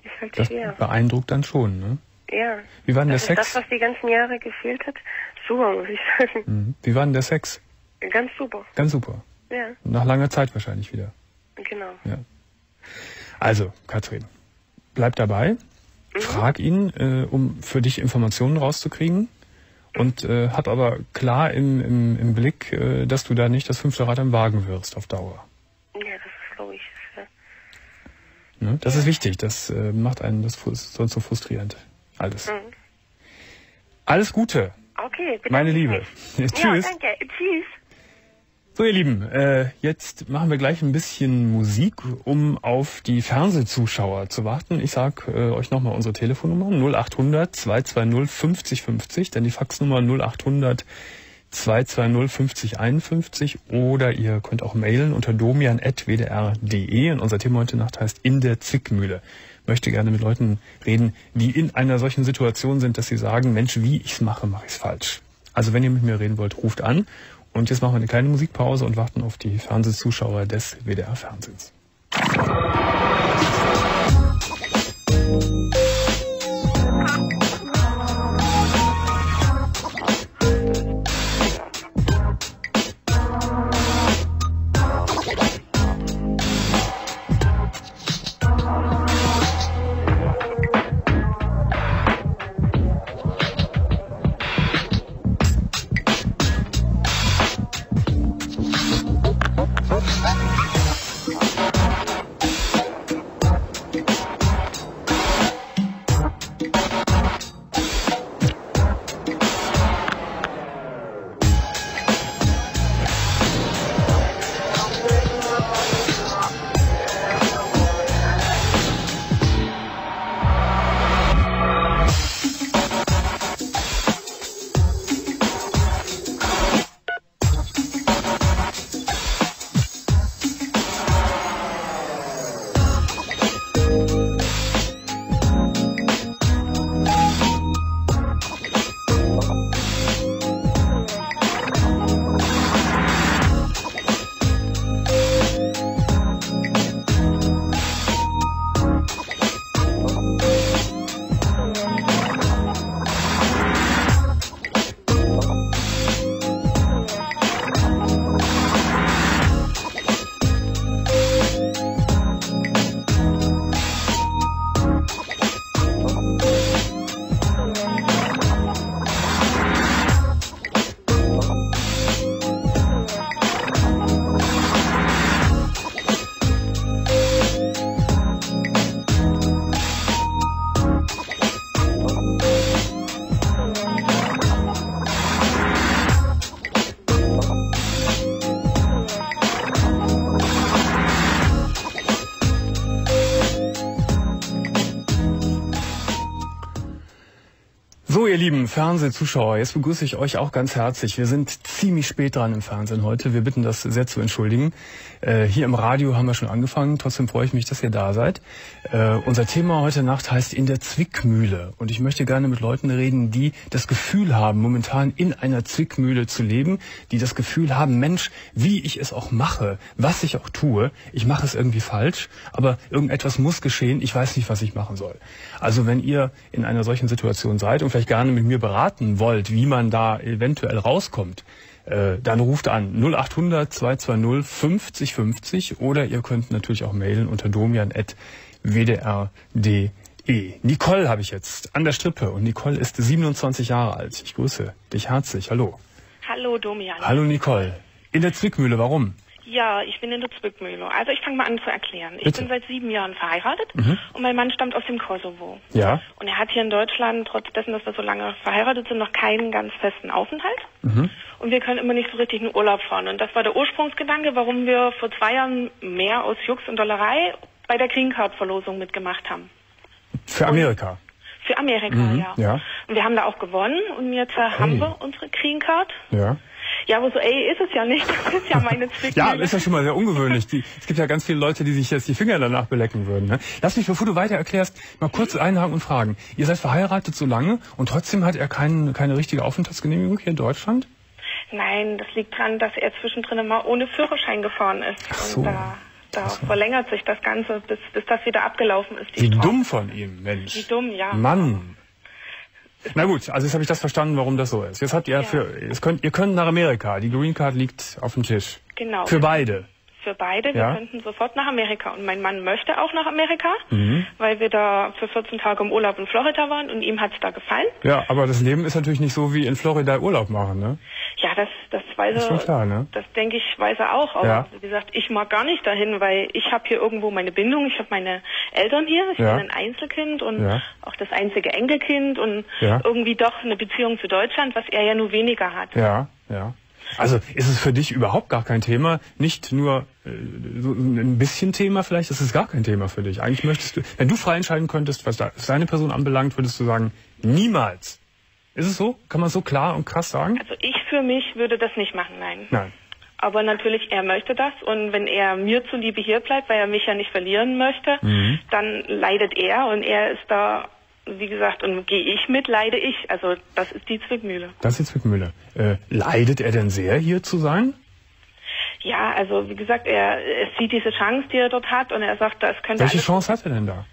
ist halt Das schwer. beeindruckt dann schon, ne? Ja. Wie war denn der Das ist Sex? das, was die ganzen Jahre gefehlt hat. Super, muss ich sagen. Mhm. Wie war denn der Sex? Ganz super. Ganz super. Ja, Nach langer Zeit wahrscheinlich wieder. genau. Ja. Also, Katrin, bleib dabei. Frag ihn, äh, um für dich Informationen rauszukriegen. Und äh, hab aber klar im, im, im Blick, äh, dass du da nicht das fünfte Rad am Wagen wirst auf Dauer. Ja, das ist, glaube ich, ist, ja. Ne? Das ist wichtig. Das äh, macht einen das sonst so frustrierend. Alles. Mhm. Alles Gute, Okay, bitte. meine Liebe. Ja, Tschüss. danke. Tschüss. So, ihr Lieben, äh, jetzt machen wir gleich ein bisschen Musik, um auf die Fernsehzuschauer zu warten. Ich sag äh, euch nochmal unsere Telefonnummer 0800 220 50 50, dann die Faxnummer 0800 220 50 51 oder ihr könnt auch mailen unter domian.wdr.de und unser Thema heute Nacht heißt In der Zwickmühle. Möchte gerne mit Leuten reden, die in einer solchen Situation sind, dass sie sagen, Mensch, wie ich's mache, mache ich's falsch. Also wenn ihr mit mir reden wollt, ruft an. Und jetzt machen wir eine kleine Musikpause und warten auf die Fernsehzuschauer des WDR Fernsehens. ihr lieben Fernsehzuschauer, jetzt begrüße ich euch auch ganz herzlich. Wir sind ziemlich spät dran im Fernsehen heute. Wir bitten das sehr zu entschuldigen. Äh, hier im Radio haben wir schon angefangen. Trotzdem freue ich mich, dass ihr da seid. Äh, unser Thema heute Nacht heißt In der Zwickmühle. Und ich möchte gerne mit Leuten reden, die das Gefühl haben, momentan in einer Zwickmühle zu leben, die das Gefühl haben, Mensch, wie ich es auch mache, was ich auch tue, ich mache es irgendwie falsch, aber irgendetwas muss geschehen, ich weiß nicht, was ich machen soll. Also wenn ihr in einer solchen Situation seid und vielleicht gerne mit mir beraten wollt, wie man da eventuell rauskommt, äh, dann ruft an 0800 220 50 50 oder ihr könnt natürlich auch mailen unter domian.wdr.de. Nicole habe ich jetzt an der Strippe und Nicole ist 27 Jahre alt. Ich grüße dich herzlich. Hallo. Hallo Domian. Hallo Nicole. In der Zwickmühle, warum? Ja, ich bin in der Zwickmühle. Also ich fange mal an zu erklären. Ich Bitte. bin seit sieben Jahren verheiratet Mhm. und mein Mann stammt aus dem Kosovo. Ja. Und er hat hier in Deutschland, trotz dessen, dass wir so lange verheiratet sind, noch keinen ganz festen Aufenthalt. Mhm. Und wir können immer nicht so richtig in Urlaub fahren. Und das war der Ursprungsgedanke, warum wir vor zwei Jahren mehr aus Jux und Dollerei bei der Green Card Verlosung mitgemacht haben. Für Amerika. Für Amerika, Mhm, ja. ja. Und wir haben da auch gewonnen und jetzt äh, haben wir unsere Green Card. Ja. Ja, aber so ey ist es ja nicht. Das ist ja meine Zwickmühle. Ja, ist ja schon mal sehr ungewöhnlich. Die, es gibt ja ganz viele Leute, die sich jetzt die Finger danach belecken würden. Ne? Lass mich, bevor du weiter erklärst, mal kurz einhaken und fragen. Ihr seid verheiratet so lange und trotzdem hat er kein, keine richtige Aufenthaltsgenehmigung hier in Deutschland? Nein, das liegt daran, dass er zwischendrin mal ohne Führerschein gefahren ist. Ach so. Und da, da verlängert sich das Ganze, bis, bis das wieder abgelaufen ist. Wie Strafe. dumm von ihm, Mensch. Wie dumm, ja. Mann. Na gut, also jetzt habe ich das verstanden, warum das so ist. Jetzt habt ihr Ja. für, jetzt könnt, ihr könnt nach Amerika. Die Green Card liegt auf dem Tisch. Genau. Für beide. Für beide. Wir Ja. könnten sofort nach Amerika. Und mein Mann möchte auch nach Amerika, Mhm. weil wir da für 14 Tage im Urlaub in Florida waren und ihm hat's da gefallen. Ja, aber das Leben ist natürlich nicht so wie in Florida Urlaub machen, ne? Ja, das, das weiß er. schon klar, ne? Das denke ich, weiß er auch. Aber Ja. wie gesagt, ich mag gar nicht dahin, weil ich habe hier irgendwo meine Bindung. Ich habe meine Eltern hier. Ich Ja. bin ein Einzelkind und Ja. auch das einzige Enkelkind und irgendwie doch eine Beziehung zu Deutschland, was er ja nur weniger hat. Ja, ja. Also ist es für dich überhaupt gar kein Thema, nicht nur äh, so ein bisschen Thema vielleicht, ist es gar kein Thema für dich. Eigentlich möchtest du, wenn du frei entscheiden könntest, was deine Person anbelangt, würdest du sagen, niemals. Ist es so? Kann man so klar und krass sagen? Also ich für mich würde das nicht machen, nein. Nein. Aber natürlich, er möchte das und wenn er mir zuliebe hier bleibt, weil er mich ja nicht verlieren möchte, Mhm. dann leidet er und er ist da, wie gesagt, und gehe ich mit, leide ich. Also das ist die Zwickmühle. Das ist jetzt Zwickmühle. Äh, leidet er denn sehr, hier zu sein? Ja, also wie gesagt, er, er sieht diese Chance, die er dort hat und er sagt, das könnte Welche. Chance hat er denn da?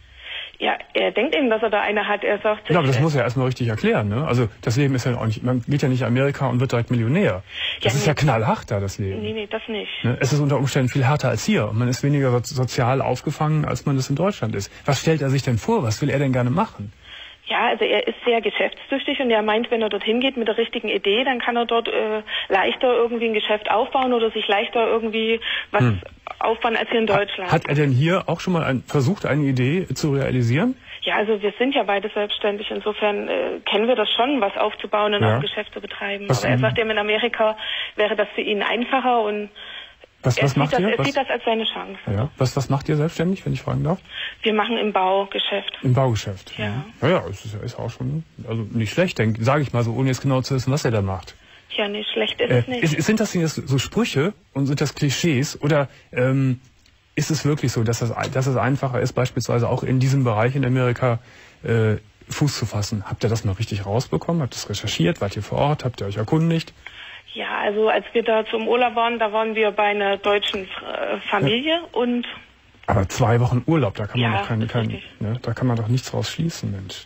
Ja, er denkt eben, dass er da eine hat. Er sagt sich, Ja, aber das muss er erstmal richtig erklären. Ne? Also das Leben ist ja auch nicht, man geht ja nicht in Amerika und wird direkt Millionär. Das Ja, ist ja nee. knallhart da, das Leben. Nee, nee, das nicht. Ne? Es ist unter Umständen viel härter als hier und man ist weniger so- sozial aufgefangen, als man das in Deutschland ist. Was stellt er sich denn vor? Was will er denn gerne machen? Ja, also er ist sehr geschäftstüchtig und er meint, wenn er dorthin geht mit der richtigen Idee, dann kann er dort äh, leichter irgendwie ein Geschäft aufbauen oder sich leichter irgendwie was aufbauen als hier in Deutschland. Hat er denn hier auch schon mal ein, versucht, eine Idee zu realisieren? ja, also wir sind ja beide selbstständig, insofern äh, kennen wir das schon, was aufzubauen und Ja. auch ein Geschäft zu betreiben. Was, Aber er sagt eben, in Amerika wäre das für ihn einfacher und Was, er, was sieht, macht das, ihr? er Was, sieht das als seine Chance. ja. was, was macht ihr selbstständig, wenn ich fragen darf? Wir machen im Baugeschäft. Im Baugeschäft. Ja. Ja, ja, ist, ist auch schon, also nicht schlecht, sage ich mal so, ohne jetzt genau zu wissen, was er da macht. Ja, nee, schlecht ist Äh, es nicht. ist, sind das denn jetzt so Sprüche und sind das Klischees oder ähm, ist es wirklich so, dass, das, dass es einfacher ist, beispielsweise auch in diesem Bereich in Amerika äh, Fuß zu fassen? Habt ihr das mal richtig rausbekommen? Habt ihr das recherchiert? Wart ihr vor Ort? Habt ihr euch erkundigt? Ja, also als wir da zum Urlaub waren, da waren wir bei einer deutschen äh, Familie und Aber zwei Wochen Urlaub, da kann man Ja, doch keine, kein, ne, da kann man doch nichts raus schließen, Mensch.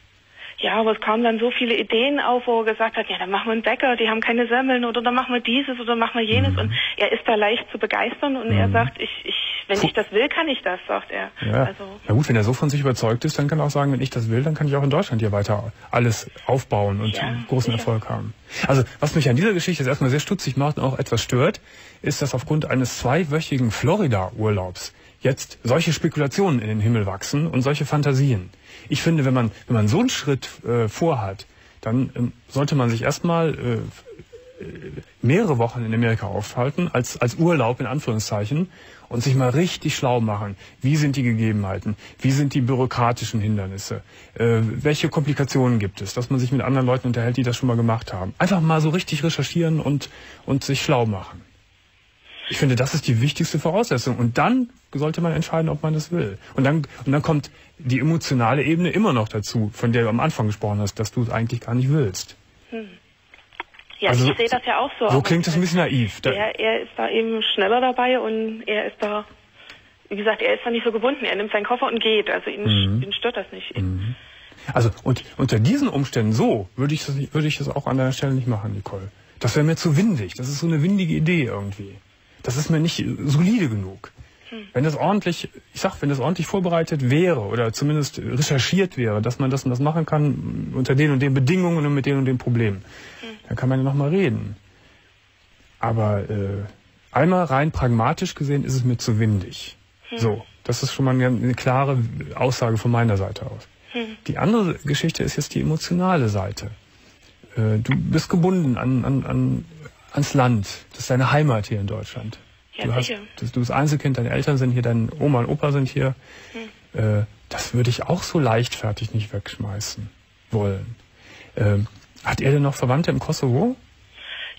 Ja, aber es kamen dann so viele Ideen auf, wo er gesagt hat, ja, dann machen wir einen Bäcker, die haben keine Semmeln oder dann machen wir dieses oder machen wir jenes Mhm. und er ist da leicht zu begeistern und er sagt, ich, ich, wenn Puh. ich das will, kann ich das, sagt er. Ja. Also Na gut, wenn er so von sich überzeugt ist, dann kann er auch sagen, wenn ich das will, dann kann ich auch in Deutschland hier weiter alles aufbauen und Ja, großen sicher. Erfolg haben. Also, was mich an dieser Geschichte jetzt erstmal sehr stutzig macht und auch etwas stört, ist, dass aufgrund eines zweiwöchigen Florida-Urlaubs jetzt solche Spekulationen in den Himmel wachsen und solche Fantasien. Ich finde, wenn man, wenn man so einen Schritt äh, vorhat, dann ähm, sollte man sich erstmal äh, mehrere Wochen in Amerika aufhalten, als, als Urlaub in Anführungszeichen, und sich mal richtig schlau machen. Wie sind die Gegebenheiten? Wie sind die bürokratischen Hindernisse? Äh, welche Komplikationen gibt es? Dass man sich mit anderen Leuten unterhält, die das schon mal gemacht haben. Einfach mal so richtig recherchieren und, und sich schlau machen. Ich finde, das ist die wichtigste Voraussetzung. Und dann sollte man entscheiden, ob man das will. Und dann, und dann kommt die emotionale Ebene immer noch dazu, von der du am Anfang gesprochen hast, dass du es eigentlich gar nicht willst. Hm. Ja, also, ich sehe das ja auch so. So klingt das ein bisschen naiv. Er, er ist da eben schneller dabei und er ist da, wie gesagt, er ist da nicht so gebunden. Er nimmt seinen Koffer und geht. Also ihn, mhm. ihn stört das nicht. Mhm. Also und unter diesen Umständen so würde ich das, würde ich das auch an deiner Stelle nicht machen, Nicole. Das wäre mir zu windig. Das ist so eine windige Idee irgendwie. Das ist mir nicht solide genug. Wenn das ordentlich, ich sag, wenn das ordentlich vorbereitet wäre oder zumindest recherchiert wäre, dass man das und das machen kann unter den und den Bedingungen und mit den und den Problemen, hm. dann kann man ja nochmal reden. Aber äh, einmal rein pragmatisch gesehen ist es mir zu windig. Hm. So, das ist schon mal eine, eine klare Aussage von meiner Seite aus. Hm. Die andere Geschichte ist jetzt die emotionale Seite. Äh, du bist gebunden an, an, an ans Land. Das ist deine Heimat hier in Deutschland. Ja, du, hast, du, du bist Einzelkind, deine Eltern sind hier, deine Oma und Opa sind hier. Hm. Äh, das würde ich auch so leichtfertig nicht wegschmeißen wollen. Ähm, hat er denn noch Verwandte im Kosovo?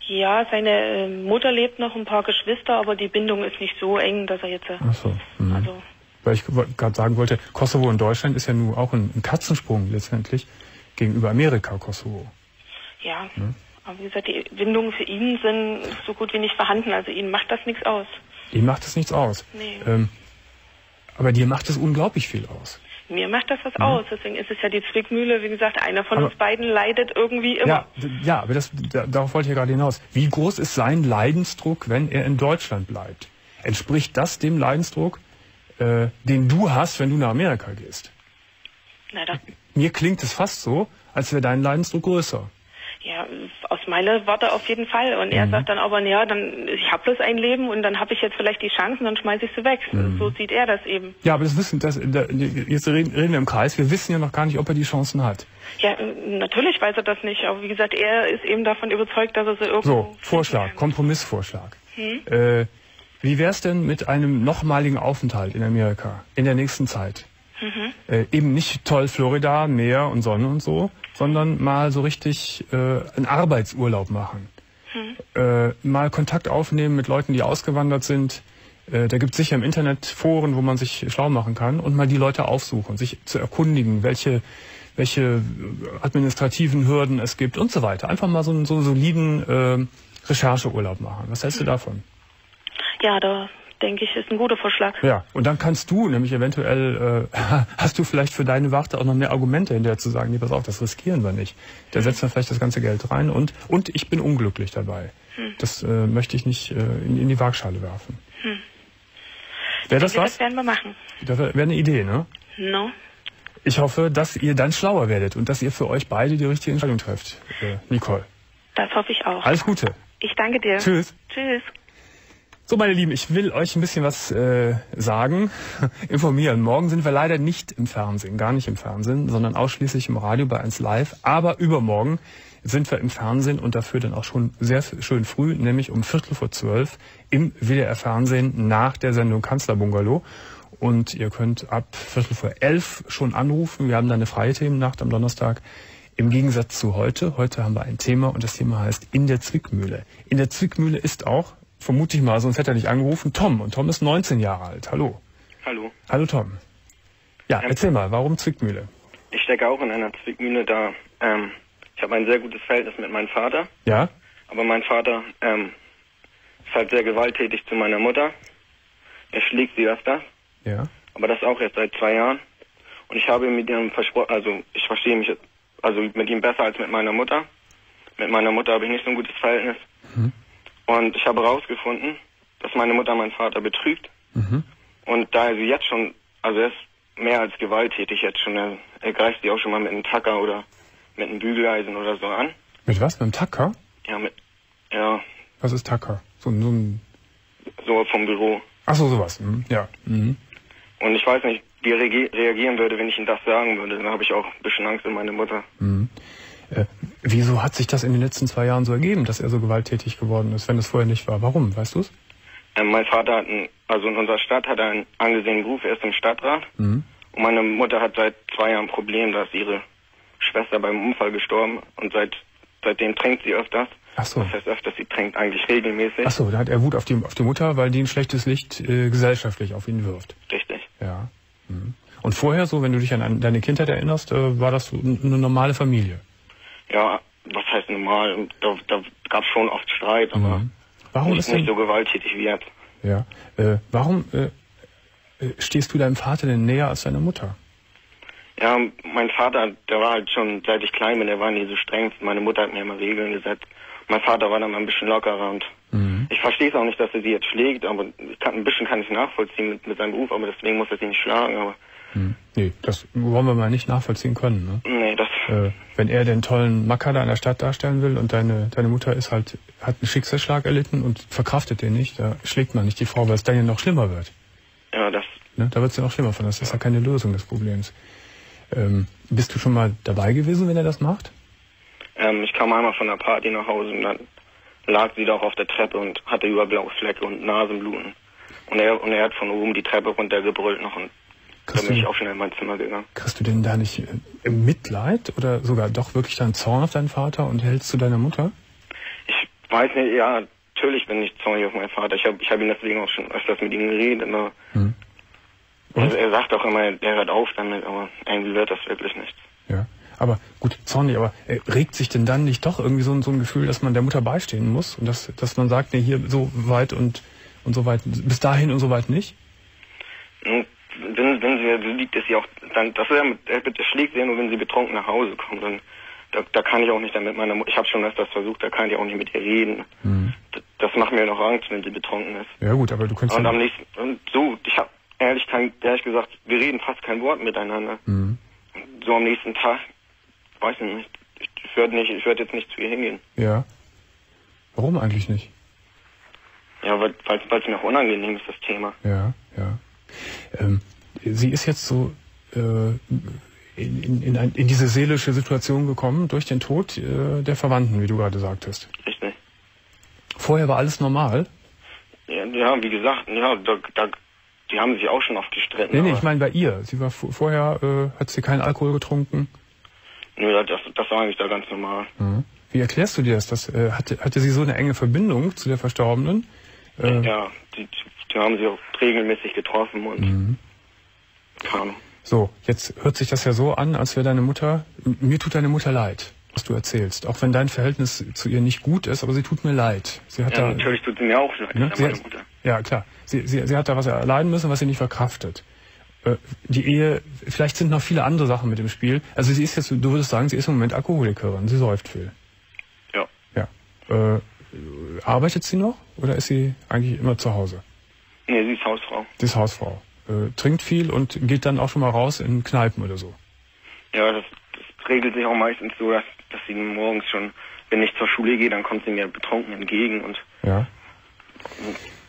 Ja, seine äh, Mutter lebt noch, ein paar Geschwister, aber die Bindung ist nicht so eng, dass er jetzt. Äh, Ach so. Mhm. Also, Weil ich gerade sagen wollte, Kosovo und Deutschland ist ja nun auch ein, Katzensprung letztendlich gegenüber Amerika, Kosovo. Ja. Mhm. Aber wie gesagt, die Windungen für ihn sind so gut wie nicht vorhanden. Also ihm macht das nichts aus. Ihm macht das nichts aus. Nee. Ähm, aber dir macht es unglaublich viel aus. Mir macht das was mhm. aus. Deswegen ist es ja die Zwickmühle. Wie gesagt, einer von aber, uns beiden leidet irgendwie immer. Ja, ja aber das, da, darauf wollte ich ja gerade hinaus. Wie groß ist sein Leidensdruck, wenn er in Deutschland bleibt? Entspricht das dem Leidensdruck, äh, den du hast, wenn du nach Amerika gehst? Na, das Mir klingt es fast so, als wäre dein Leidensdruck größer. Ja, aus meiner Warte auf jeden Fall. Und er mhm. sagt dann aber, ja, dann ich habe bloß ein Leben und dann habe ich jetzt vielleicht die Chancen, dann schmeiße ich sie weg. Mhm. So sieht er das eben. Ja, aber das wissen, das, da, jetzt reden, wir im Kreis. Wir wissen ja noch gar nicht, ob er die Chancen hat. Ja, natürlich weiß er das nicht. Aber wie gesagt, er ist eben davon überzeugt, dass er sie irgendwo. So, Vorschlag, Kompromissvorschlag. Hm? Äh, wie wär's denn mit einem nochmaligen Aufenthalt in Amerika in der nächsten Zeit? Mhm. Äh, eben nicht toll Florida, Meer und Sonne und so, sondern mal so richtig äh, einen Arbeitsurlaub machen. Hm. Äh, mal Kontakt aufnehmen mit Leuten, die ausgewandert sind. Äh, da gibt es sicher im Internet Foren, wo man sich schlau machen kann und mal die Leute aufsuchen, sich zu erkundigen, welche, welche administrativen Hürden es gibt und so weiter. Einfach mal so einen, so soliden äh, Rechercheurlaub machen. Was hältst du davon? Ja, da denke ich, ist ein guter Vorschlag. Ja, und dann kannst du nämlich eventuell, äh, hast du vielleicht für deine Warte auch noch mehr Argumente hinterher zu sagen, nee, pass auf, das riskieren wir nicht. Der setzt dann vielleicht das ganze Geld rein und, und ich bin unglücklich dabei. Hm. Das äh, möchte ich nicht äh, in, in, die Waagschale werfen. Hm. Wäre das was? Das werden wir machen. Das wäre eine Idee, ne? No. Ich hoffe, dass ihr dann schlauer werdet und dass ihr für euch beide die richtige Entscheidung trefft. Äh, Nicole. Das hoffe ich auch. Alles Gute. Ich danke dir. Tschüss. Tschüss. So, meine Lieben, ich will euch ein bisschen was äh, sagen, informieren. Morgen sind wir leider nicht im Fernsehen, gar nicht im Fernsehen, sondern ausschließlich im Radio bei 1 Live. Aber übermorgen sind wir im Fernsehen und dafür dann auch schon sehr schön früh, nämlich um Viertel vor zwölf im WDR Fernsehen nach der Sendung Kanzlerbungalow. Und ihr könnt ab Viertel vor elf schon anrufen. Wir haben da eine freie Themennacht am Donnerstag. Im Gegensatz zu heute. Heute haben wir ein Thema und das Thema heißt In der Zwickmühle. In der Zwickmühle ist auch vermute ich mal, sonst hätte er nicht angerufen, Tom. Und Tom ist 19 Jahre alt. Hallo. Hallo. Hallo Tom. Ja, ähm, erzähl mal, warum Zwickmühle? Ich stecke auch in einer Zwickmühle da. Ähm, ich habe ein sehr gutes Verhältnis mit meinem Vater. Ja. Aber mein Vater ähm, ist halt sehr gewalttätig zu meiner Mutter. Er schlägt sie öfter. Ja. Aber das auch jetzt seit zwei Jahren. Und ich habe mit ihm versprochen, also ich verstehe mich also mit ihm besser als mit meiner Mutter. Mit meiner Mutter habe ich nicht so ein gutes Verhältnis. Mhm. Und ich habe herausgefunden, dass meine Mutter meinen Vater betrügt. Mhm. Und da er sie jetzt schon, also er ist mehr als gewalttätig jetzt schon, er, er greift sie auch schon mal mit einem Tacker oder mit einem Bügeleisen oder so an. Mit was? Mit einem Tacker? Ja, mit, ja. Was ist Tacker? So, so ein... So vom Büro. Ach so, sowas, mhm. ja. Mhm. Und ich weiß nicht, wie er reagieren würde, wenn ich ihm das sagen würde. Dann habe ich auch ein bisschen Angst um meine Mutter. Mhm. Wieso hat sich das in den letzten zwei Jahren so ergeben, dass er so gewalttätig geworden ist, wenn es vorher nicht war? Warum? Weißt du es? Ähm, mein Vater hat, einen, also in unserer Stadt hat er einen angesehenen Beruf, er ist im Stadtrat. Mhm. Und meine Mutter hat seit zwei Jahren ein Problem, da ist ihre Schwester beim Unfall gestorben und seit seitdem trinkt sie öfters. Ach so. Das heißt öfters, sie trinkt eigentlich regelmäßig. Ach so, da hat er Wut auf die, auf die Mutter, weil die ein schlechtes Licht äh, gesellschaftlich auf ihn wirft. Richtig. Ja. Mhm. Und vorher so, wenn du dich an deine Kindheit erinnerst, äh, war das eine normale Familie? Ja, was heißt normal? Da, da gab es schon oft Streit, aber Mhm. Warum nicht, ist nicht so gewalttätig wie jetzt. ja, äh, warum äh, äh, stehst du deinem Vater denn näher als deiner Mutter? Ja, mein Vater, der war halt schon, seit ich klein bin, der war nie so streng. Meine Mutter hat mir immer Regeln gesetzt. Mein Vater war dann mal ein bisschen lockerer und Mhm. ich verstehe es auch nicht, dass er sie jetzt schlägt, aber kann, ein bisschen kann ich nachvollziehen mit, mit seinem Beruf, aber deswegen muss er sie nicht schlagen. Aber Hm. Nee, das wollen wir mal nicht nachvollziehen können. Ne? nee, das, Äh, wenn er den tollen Macker da in der Stadt darstellen will und deine, deine Mutter ist halt, hat einen Schicksalsschlag erlitten und verkraftet den nicht, da schlägt man nicht die Frau, weil es dann ja noch schlimmer wird. ja, das, Ne? Da wird es ja noch schlimmer von. Das ist ja keine Lösung des Problems. Ähm, bist du schon mal dabei gewesen, wenn er das macht? ähm, ich kam einmal von der Party nach Hause und dann lag sie doch auf der Treppe und hatte über blaue Flecke und Nasenbluten. Und er, und er hat von oben die Treppe runtergebrüllt noch und dann Kriegst bin ich du, auch schnell in mein Zimmer gegangen. kriegst du denn da nicht äh, Mitleid oder sogar doch wirklich dann Zorn auf deinen Vater und hältst zu deiner Mutter? Ich weiß nicht, ja, natürlich bin ich zornig auf meinen Vater. Ich habe ich hab ihn deswegen auch schon öfters mit ihm geredet. Aber Hm. Und? also er sagt auch immer, er hört auf damit, aber irgendwie wird das wirklich nichts. Ja. Aber gut, zornig, aber äh, regt sich denn dann nicht doch irgendwie so, ein- so ein Gefühl, dass man der Mutter beistehen muss und dass, dass man sagt, nee, hier so weit und, und so weit, bis dahin und so weit nicht? Und wenn, wenn sie, liegt es ja auch, dann, das ist ja, mit- er schlägt sie ja nur, wenn sie betrunken nach Hause kommt. Dann, da, da kann ich auch nicht dann mit meiner Mutter, ich habe schon öfters versucht, da kann ich auch nicht mit ihr reden. Das, das macht mir noch Angst, wenn sie betrunken ist. Ja gut, aber du kannst Und am nächsten, und so, ich habe ehrlich, kein, ehrlich gesagt, wir reden fast kein Wort miteinander. Mhm. So am nächsten Tag, weiß ich nicht, ich, ich würde nicht, ich würde jetzt nicht zu ihr hingehen. ja. Warum eigentlich nicht? Ja, weil es mir auch unangenehm ist, das Thema. Ja, ja. Ähm, sie ist jetzt so äh, in, in, in, ein, in diese seelische Situation gekommen durch den Tod äh, der Verwandten, wie du gerade sagtest. Richtig. Vorher war alles normal. Ja, ja wie gesagt, ja, da, da, die haben sich auch schon oft gestritten. Nee, nee, ich meine bei ihr. Sie war vo- vorher, äh, hat sie keinen Alkohol getrunken. Nö, das, das war eigentlich da ganz normal. Mhm. Wie erklärst du dir das? das äh, hatte, hatte sie so eine enge Verbindung zu der Verstorbenen? Äh, Ja, die, die haben sich auch regelmäßig getroffen und Mhm. keine Ahnung. So, jetzt hört sich das ja so an, als wäre deine Mutter, mir tut deine Mutter leid, was du erzählst. Auch wenn dein Verhältnis zu ihr nicht gut ist, aber sie tut mir leid. Sie hat Ja, da, natürlich tut sie mir auch leid, Ne? ja, Sie meine hat, Mutter. ja, klar. Sie, sie, sie hat da was erleiden müssen, was sie nicht verkraftet. Äh, Die Ehe, vielleicht sind noch viele andere Sachen mit im Spiel. Also sie ist jetzt, du würdest sagen, sie ist im Moment Alkoholikerin, sie säuft viel. Ja. Ja. Äh, arbeitet sie noch oder ist sie eigentlich immer zu Hause? Nee, sie ist Hausfrau. Sie ist Hausfrau. Äh, trinkt viel und geht dann auch schon mal raus in Kneipen oder so. Ja, das, das regelt sich auch meistens so, dass, dass sie morgens schon, wenn ich zur Schule gehe, dann kommt sie mir betrunken entgegen und Ja.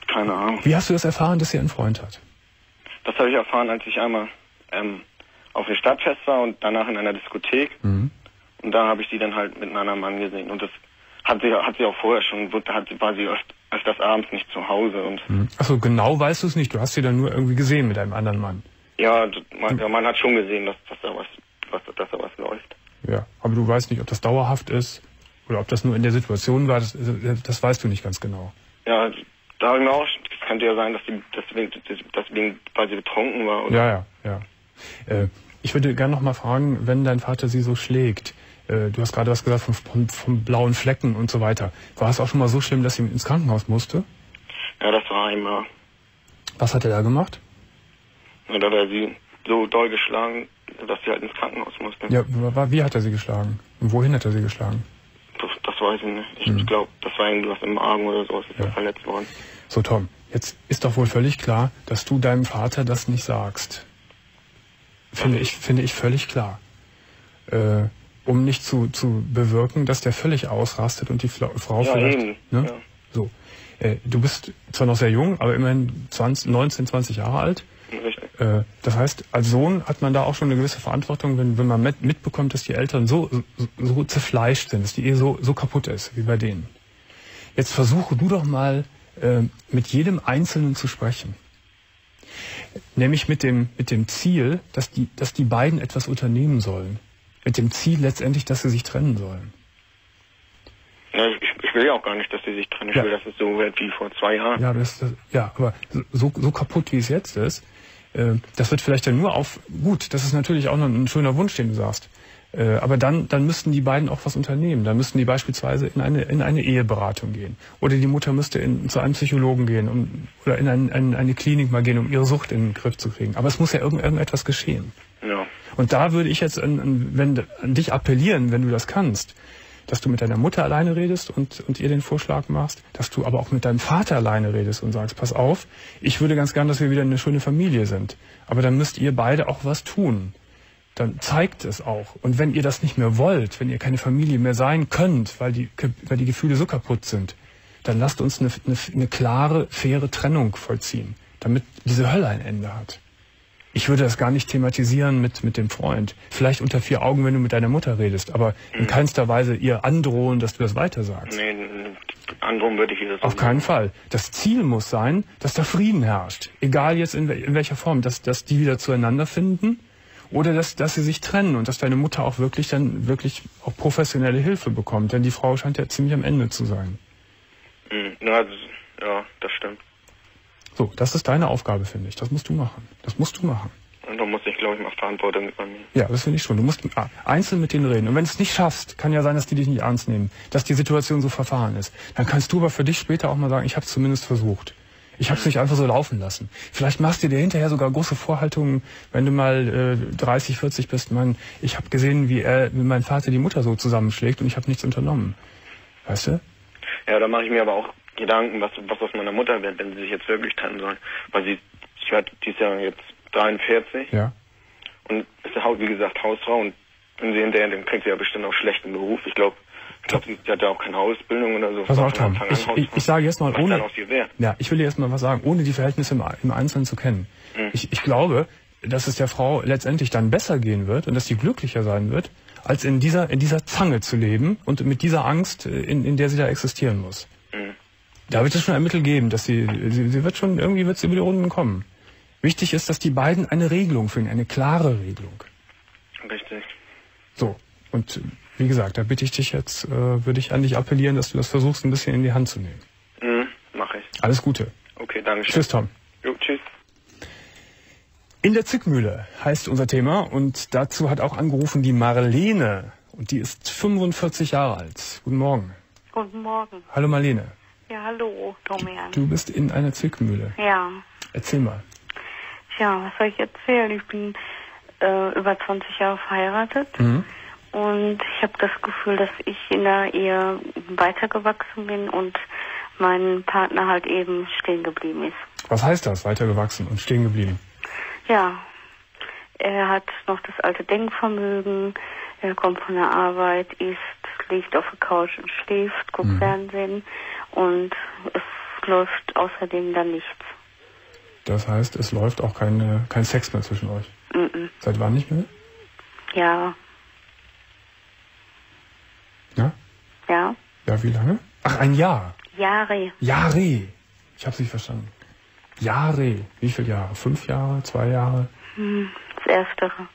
keine Ahnung. Wie hast du das erfahren, dass sie einen Freund hat? Das habe ich erfahren, als ich einmal ähm, auf dem Stadtfest war und danach in einer Diskothek. Mhm. Und da habe ich sie dann halt mit einem anderen Mann gesehen. Und das hat sie, hat sie auch vorher schon, hat, sie- war sie öft, öfters abends nicht zu Hause. Und Mhm. Achso, genau weißt du es nicht. Du hast sie dann nur irgendwie gesehen mit einem anderen Mann. ja, man, der Mann hat schon gesehen, dass, dass, da was, was, dass da was läuft. Ja. Aber du weißt nicht, ob das dauerhaft ist oder ob das nur in der Situation war. Das, das weißt du nicht ganz genau. Ja, da auch, es könnte ja sein, dass sie deswegen, deswegen, weil sie betrunken war. Oder? Ja, ja, ja. Äh, ich würde gerne noch mal fragen, wenn dein Vater sie so schlägt, äh, du hast gerade was gesagt von, von, von blauen Flecken und so weiter. War es auch schon mal so schlimm, dass sie ins Krankenhaus musste? Ja, das war einmal. Was hat er da gemacht? Und da hat er sie so doll geschlagen, dass sie halt ins Krankenhaus musste. Ja, wie hat er sie geschlagen? Und wohin hat er sie geschlagen? Das, das weiß ich nicht. Ich glaube, das war irgendwas im Magen oder so, ist ja. Ja. verletzt worden. So, Tom, jetzt ist doch wohl völlig klar, dass du deinem Vater das nicht sagst. Finde ich, finde ich völlig klar. Äh, um nicht zu, zu bewirken, dass der völlig ausrastet und die Frau Ja, vielleicht. eben, Ne? ja. So. Äh, du bist zwar noch sehr jung, aber immerhin 20, 19, 20 Jahre alt. Richtig. Äh, das heißt, als Sohn hat man da auch schon eine gewisse Verantwortung, wenn, wenn man mit, mitbekommt, dass die Eltern so, so, so zerfleischt sind, dass die Ehe so, so kaputt ist, wie bei denen. Jetzt versuche du doch mal äh, mit jedem Einzelnen zu sprechen. Nämlich mit dem, mit dem Ziel, dass die, dass die beiden etwas unternehmen sollen. Mit dem Ziel letztendlich, dass sie sich trennen sollen. Ja, ich, ich will ja auch gar nicht, dass sie sich trennen. Ich Ja. will, dass es so wird wie vor zwei Jahren. Ja, das, das, ja aber so, so kaputt, wie es jetzt ist, äh, das wird vielleicht dann nur auf. Gut, das ist natürlich auch noch ein schöner Wunsch, den du sagst. Äh, aber dann, dann müssten die beiden auch was unternehmen. Dann müssten die beispielsweise in eine, in eine Eheberatung gehen. Oder die Mutter müsste in, zu einem Psychologen gehen um, oder in ein, ein, eine Klinik mal gehen, um ihre Sucht in den Griff zu kriegen. Aber es muss ja irgend, irgendetwas geschehen. Ja. Und da würde ich jetzt an, an, wenn, an dich appellieren, wenn du das kannst, dass du mit deiner Mutter alleine redest und, und ihr den Vorschlag machst, dass du aber auch mit deinem Vater alleine redest und sagst, pass auf, ich würde ganz gern, dass wir wieder eine schöne Familie sind. Aber dann müsst ihr beide auch was tun. Dann zeigt es auch. Und wenn ihr das nicht mehr wollt, wenn ihr keine Familie mehr sein könnt, weil die, weil die Gefühle so kaputt sind, dann lasst uns eine, eine, eine klare, faire Trennung vollziehen, damit diese Hölle ein Ende hat. Ich würde das gar nicht thematisieren mit, mit dem Freund. Vielleicht unter vier Augen, wenn du mit deiner Mutter redest, aber in keinster Weise ihr androhen, dass du das weitersagst. Nee, anderem würde ich wieder so Auf keinen Fall. Das Ziel muss sein, dass da Frieden herrscht. Egal jetzt in, in welcher Form. Dass, dass die wieder zueinander finden oder dass, dass sie sich trennen und dass deine Mutter auch wirklich dann wirklich auch professionelle Hilfe bekommt. Denn die Frau scheint ja ziemlich am Ende zu sein. Mhm. Ja, das, ja, das stimmt. So, das ist deine Aufgabe, finde ich. Das musst du machen. Das musst du machen. Und da muss ich, glaube ich, mal Verantwortung übernehmen. Ja, das finde ich schon. Du musst ah, einzeln mit denen reden. Und wenn du es nicht schaffst, kann ja sein, dass die dich nicht ernst nehmen, dass die Situation so verfahren ist. Dann kannst du aber für dich später auch mal sagen, ich habe es zumindest versucht. Ich habe es nicht einfach so laufen lassen. Vielleicht machst du dir hinterher sogar große Vorhaltungen, wenn du mal äh, 30, 40 bist. Man, ich habe gesehen, wie er, wie mein Vater die Mutter so zusammenschlägt und ich habe nichts unternommen. Weißt du? Ja, da mache ich mir aber auch Gedanken, was, was aus meiner Mutter wird, wenn sie sich jetzt wirklich trennen sollen. Weil sie, ich werde dieses Jahr jetzt 43 Ja. und ist ja, wie gesagt, Hausfrau und wenn sie hinterher, dann kriegt sie ja bestimmt auch schlechten Beruf. Ich glaube, ich glaube, sie, hat ja auch keine Ausbildung oder so. Pass auf, Tom. An Ich, ich, ich sage jetzt mal, Was ohne? Ja, ich will dir erst mal was sagen, ohne die Verhältnisse im, im Einzelnen zu kennen. Ich, ich glaube, dass es der Frau letztendlich dann besser gehen wird und dass sie glücklicher sein wird, als in dieser, in dieser Zange zu leben und mit dieser Angst, äh, in, in der sie da existieren muss. Da wird es schon ein Mittel geben, dass sie, sie, sie wird schon, irgendwie wird sie über die Runden kommen. Wichtig ist, dass die beiden eine Regelung finden, eine klare Regelung. Richtig. So. Und äh, wie gesagt, da bitte ich dich jetzt, äh, würde ich an dich appellieren, dass du das versuchst, ein bisschen in die Hand zu nehmen. Mhm, mache ich. Alles Gute. Okay, danke schön. Tschüss, Tom. Jo, tschüss. In der Zickmühle heißt unser Thema und dazu hat auch angerufen die Marlene und die ist 45 Jahre alt. Guten Morgen. Guten Morgen. Hallo Marlene. Ja, hallo, Domian. Du bist in einer Zwickmühle. Ja, Erzähl mal. ja, was soll ich erzählen? Ich bin äh, über 20 Jahre verheiratet Mhm. und ich habe das Gefühl, dass ich in der Ehe weitergewachsen bin und mein Partner halt eben stehen geblieben ist. Was heißt das? Weitergewachsen und stehen geblieben. Ja, er hat noch das alte Denkvermögen, er kommt von der Arbeit, isst, liegt auf der Couch und schläft, guckt Mhm. Fernsehen und es läuft außerdem dann nichts. Das heißt, es läuft auch keine, kein Sex mehr zwischen euch. Mhm. Seit wann nicht mehr? Ja, Ja? ja, Ja, wie lange? Ach, ein Jahr. Jahre. Jahre. Ich hab's nicht verstanden. Jahre. Wie viele Jahre? Fünf Jahre? Zwei Jahre? Hm, Das Erstere.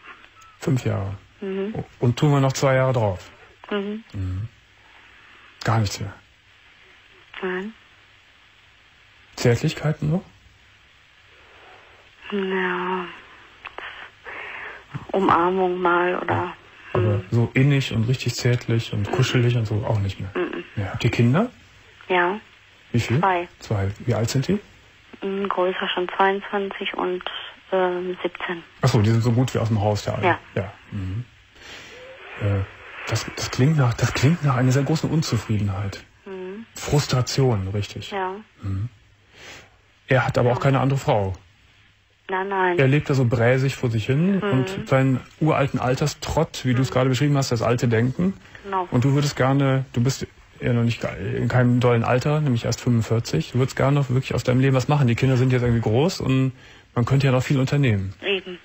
Fünf Jahre. Mhm. Und tun wir noch zwei Jahre drauf. Mhm. Gar nichts mehr. Nein. Zärtlichkeiten noch? Ja. Umarmung mal oder. Aber so innig und richtig zärtlich und kuschelig und so auch nicht mehr. Mhm. Ja. Habt ihr Kinder? Ja, Wie viel? zwei. Zwei. Wie alt sind die? Größer schon 22 und ähm, 17. Achso, die sind so gut wie aus dem Haus, der Alte. Ja. ja. Mhm. Äh, das, das, klingt nach, das klingt nach einer sehr großen Unzufriedenheit. Mhm. Frustration, richtig. Ja. Er hat aber auch keine andere Frau. Nein, nein. Er lebt da so bräsig vor sich hin Mhm. und seinen uralten Alterstrott, wie du es gerade beschrieben hast, das alte Denken. Genau. Und du würdest gerne, du bist ja noch nicht in keinem dollen Alter, nämlich erst 45. Du würdest gerne noch wirklich aus deinem Leben was machen. Die Kinder sind jetzt irgendwie groß und man könnte ja noch viel unternehmen. Eben.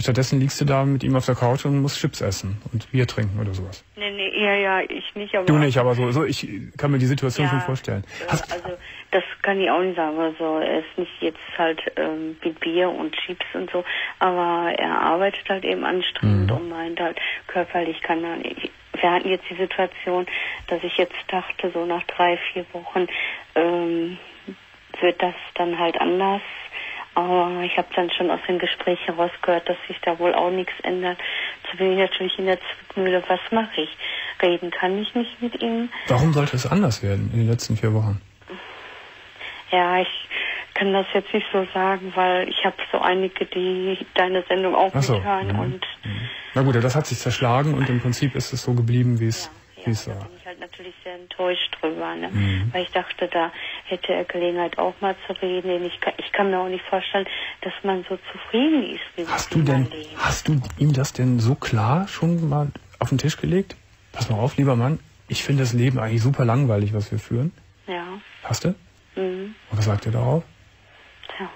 Stattdessen liegst du da mit ihm auf der Couch und musst Chips essen und Bier trinken oder sowas. Nee, nee, ja, ja, ich nicht, aber. Du nicht, aber so, so ich kann mir die Situation Ja, schon vorstellen. Hast, also das kann ich auch nicht sagen, aber so, er ist nicht jetzt halt ähm, mit Bier und Chips und so, aber er arbeitet halt eben anstrengend Mhm. und meint halt körperlich kann er nicht. Wir hatten jetzt die Situation, dass ich jetzt dachte, so nach drei, vier Wochen ähm, wird das dann halt anders. Aber ich habe dann schon aus dem Gespräch herausgehört, dass sich da wohl auch nichts ändert. So bin ich natürlich in der Zwickmühle, was mache ich? Reden kann ich nicht mit ihm. warum sollte es anders werden in den letzten vier Wochen? Ja, ich kann das jetzt nicht so sagen, weil ich habe so einige, die deine Sendung auch Ach so, mithören mhm. und Na gut, das hat sich zerschlagen und im Prinzip ist es so geblieben, wie es, ja, da war. Natürlich sehr enttäuscht drüber, ne? Mhm. weil ich dachte, da hätte er Gelegenheit auch mal zu reden. Ich kann, ich kann mir auch nicht vorstellen, dass man so zufrieden ist. Wie Hast du denn, hast du ihm das denn so klar schon mal auf den Tisch gelegt? Pass mal auf, lieber Mann, ich finde das Leben eigentlich super langweilig, was wir führen. Ja, Hast du? mhm. Und was sagt er darauf? Tja,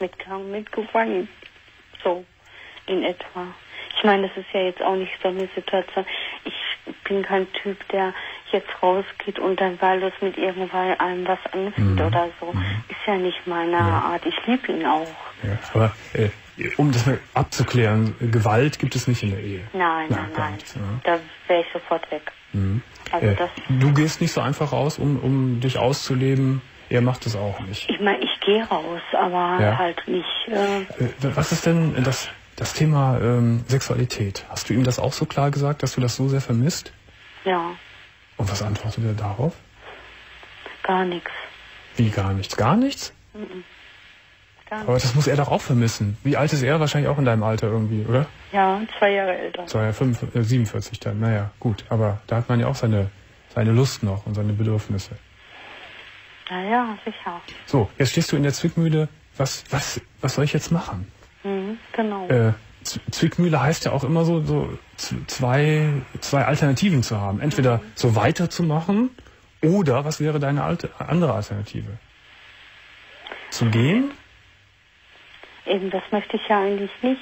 mitgegangen, mitgefangen. So, in etwa. Ich meine, das ist ja jetzt auch nicht so eine Situation. Ich bin kein Typ, der jetzt rausgeht und dann wahllos mit irgendwann einem was anfängt Mhm. oder so. Ist ja nicht meine Art. Ich liebe ihn auch. Ja, aber äh, um das mal abzuklären, Gewalt gibt es nicht in der Ehe. Nein, nein, nein. nichts, ja. Da wäre ich sofort weg. Mhm. Also Äh, das, du gehst nicht so einfach raus, um, um dich auszuleben. Er macht es auch nicht. ich meine, ich gehe raus, aber Ja. halt nicht. Äh, Äh, was ist denn das, das Thema ähm, Sexualität? Hast du ihm das auch so klar gesagt, dass du das so sehr vermisst? ja, Und was antwortet er darauf? gar nichts. Wie gar nichts? Gar nichts? Gar Aber das muss er doch auch vermissen. Wie alt ist er? Wahrscheinlich auch in deinem Alter irgendwie, oder? Ja, zwei Jahre älter. Das war ja fünf, äh, 47 dann. Naja, gut. Aber da hat man ja auch seine, seine Lust noch und seine Bedürfnisse. Ja, ja, sicher. So, jetzt stehst du in der Zwickmühle. Was, was, was soll ich jetzt machen? Mhm, genau. Äh, Zwickmühle heißt ja auch immer so, so zwei, zwei Alternativen zu haben. Entweder so weiterzumachen oder was wäre deine alte, andere Alternative? Zu gehen? Eben, das möchte ich ja eigentlich nicht.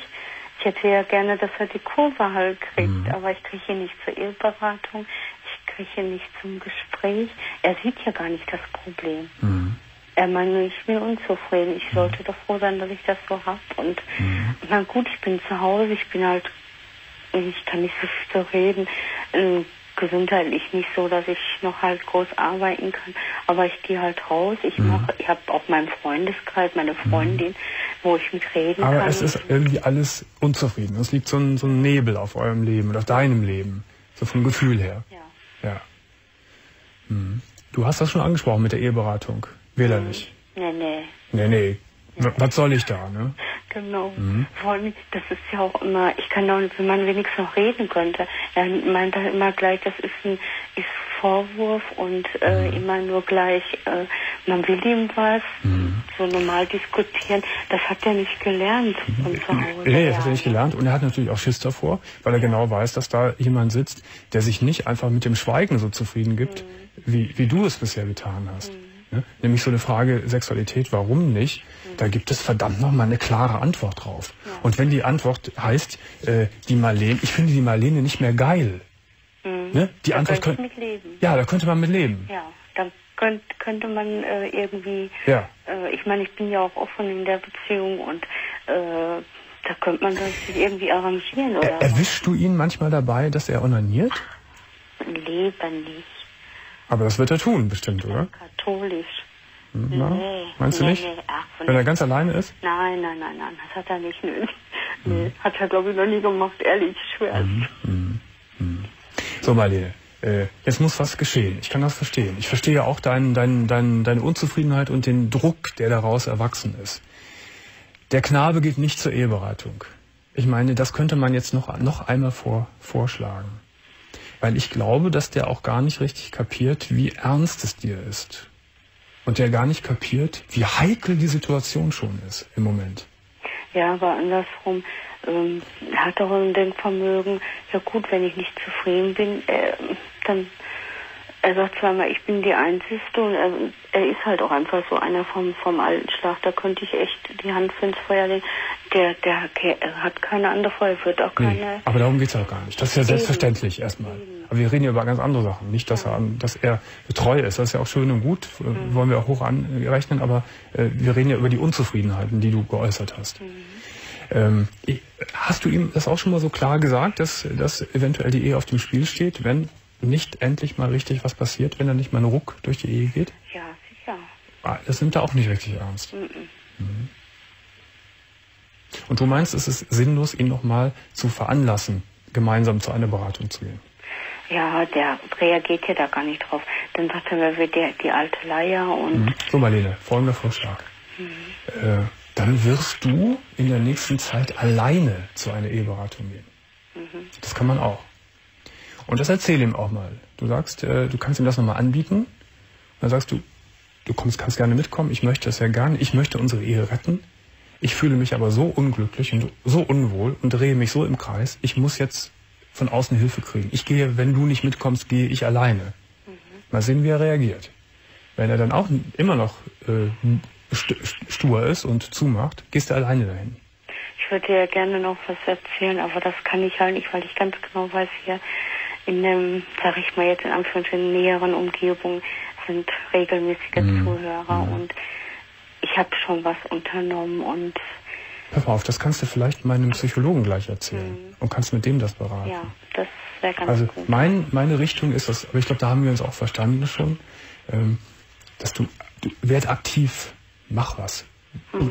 Ich hätte ja gerne, dass er die Kurve halt kriegt, Mhm. aber ich kriege ihn nicht zur Eheberatung, ich kriege ihn nicht zum Gespräch. Er sieht ja gar nicht das Problem. Mhm. Er meint, nur, ich bin unzufrieden. Ich sollte doch froh sein, dass ich das so hab. Und Mhm. na gut, ich bin zu Hause, ich bin halt, ich kann nicht so viel so reden. Ähm, gesundheitlich nicht so, dass ich noch halt groß arbeiten kann. Aber ich gehe halt raus. Ich Mhm. mache, ich habe auch meinen Freundeskreis, meine Freundin, wo ich mit reden Aber kann. es ist irgendwie alles unzufrieden. Es liegt so ein, so ein Nebel auf eurem Leben oder auf deinem Leben. So vom Gefühl her. ja. Ja. Mhm. Du hast das schon angesprochen mit der Eheberatung. Will er nicht. Nee, nee. Nee, nee. Was soll ich da, ne? Genau. Mhm. Vor allem, das ist ja auch immer, ich kann auch, wenn man wenigstens noch reden könnte. Er meint dann immer gleich, das ist ein ist Vorwurf und äh, Mhm. immer nur gleich, äh, man will ihm was, Mhm. so normal diskutieren. Das hat er nicht gelernt von zu Hause. Nee, das hat er nicht gelernt und er hat natürlich auch Schiss davor, weil er genau weiß, dass da jemand sitzt, der sich nicht einfach mit dem Schweigen so zufrieden gibt, wie, wie du es bisher getan hast. Ne? Nämlich so eine Frage Sexualität, warum nicht? Da gibt es verdammt nochmal eine klare Antwort drauf. Und wenn die Antwort heißt, äh, die Marlene, ich finde die Marlene nicht mehr geil. Mhm. Ne? Die da Antwort könnte könnte, ich mit leben. ja, da könnte man mit leben. Ja, dann könnt, könnte man äh, irgendwie, Ja. äh, ich meine, ich bin ja auch offen in der Beziehung und äh, da könnte man sich irgendwie arrangieren oder Er, erwischst du ihn manchmal dabei, dass er onaniert? Leben nicht. Aber das wird er tun, bestimmt, oder? Katholisch. Na? Nee, Meinst du nee, nicht? Nee, ach, Wenn er ganz alleine ist? Nein, nein, nein, nein, das hat er nicht. Hm. Nee, hat er glaube ich noch nie gemacht, ehrlich, ich schwör's. So, Marlene, äh, jetzt muss was geschehen. Ich kann das verstehen. Ich verstehe ja auch dein, dein, dein, deine Unzufriedenheit und den Druck, der daraus erwachsen ist. Der Knabe geht nicht zur Eheberatung. Ich meine, das könnte man jetzt noch, noch einmal vor, vorschlagen. Weil ich glaube, dass der auch gar nicht richtig kapiert, wie ernst es dir ist. Und der gar nicht kapiert, wie heikel die Situation schon ist im Moment. Ja, aber andersrum, ähm, er hat doch ein Denkvermögen, ja gut, wenn ich nicht zufrieden bin, äh, dann, er sagt zweimal, ich bin die Einzige und er, er ist halt auch einfach so einer vom, vom alten Schlag, da könnte ich echt die Hand für ins Feuer legen. Der, der Ke- hat keine andere Frau, er wird auch Nee, keine. aber darum geht's ja auch gar nicht. Das ist ja selbstverständlich erstmal. Aber wir reden ja über ganz andere Sachen. Nicht, dass er, dass er treu ist. Das ist ja auch schön und gut, äh, wollen wir auch hoch anrechnen, aber äh, wir reden ja über die Unzufriedenheiten, die du geäußert hast. Ähm, ich- hast du ihm das auch schon mal so klar gesagt, dass, dass eventuell die Ehe auf dem Spiel steht, wenn nicht endlich mal richtig was passiert, wenn da nicht mal ein Ruck durch die Ehe geht? Ja, sicher. Ah, Das nimmt er auch nicht richtig ernst. Mhm. Und du meinst, es ist sinnlos, ihn nochmal zu veranlassen, gemeinsam zu einer Beratung zu gehen? Ja, der reagiert ja da gar nicht drauf. Dann sagt er mir, wie der, die alte Leier und Mhm. So, Marlene, folgender Vorschlag. Äh, dann wirst du in der nächsten Zeit alleine zu einer Eheberatung gehen. Das kann man auch. Und das erzähl ihm auch mal. Du sagst, äh, du kannst ihm das nochmal anbieten. Dann sagst du, du kommst, kannst gerne mitkommen. Ich möchte das ja gar nicht. Ich möchte unsere Ehe retten. Ich fühle mich aber so unglücklich und so unwohl und drehe mich so im Kreis. Ich muss jetzt von außen Hilfe kriegen. Ich gehe, wenn du nicht mitkommst, gehe ich alleine. Mal sehen, wie er reagiert. Wenn er dann auch immer noch äh, st stur ist und zumacht, gehst du alleine dahin. ich würde ja gerne noch was erzählen, aber das kann ich halt nicht, weil ich ganz genau weiß, hier in dem, sag ich mal jetzt in Anführungsstrichen, näheren Umgebung sind regelmäßige Mhm. Zuhörer und ich habe schon was unternommen und Pass mal auf, das kannst du vielleicht meinem Psychologen gleich erzählen und kannst mit dem das beraten. ja, das wäre ganz Also gut. mein, meine Richtung ist das, aber ich glaube, da haben wir uns auch verstanden schon, ähm, dass du, du werd aktiv, mach was,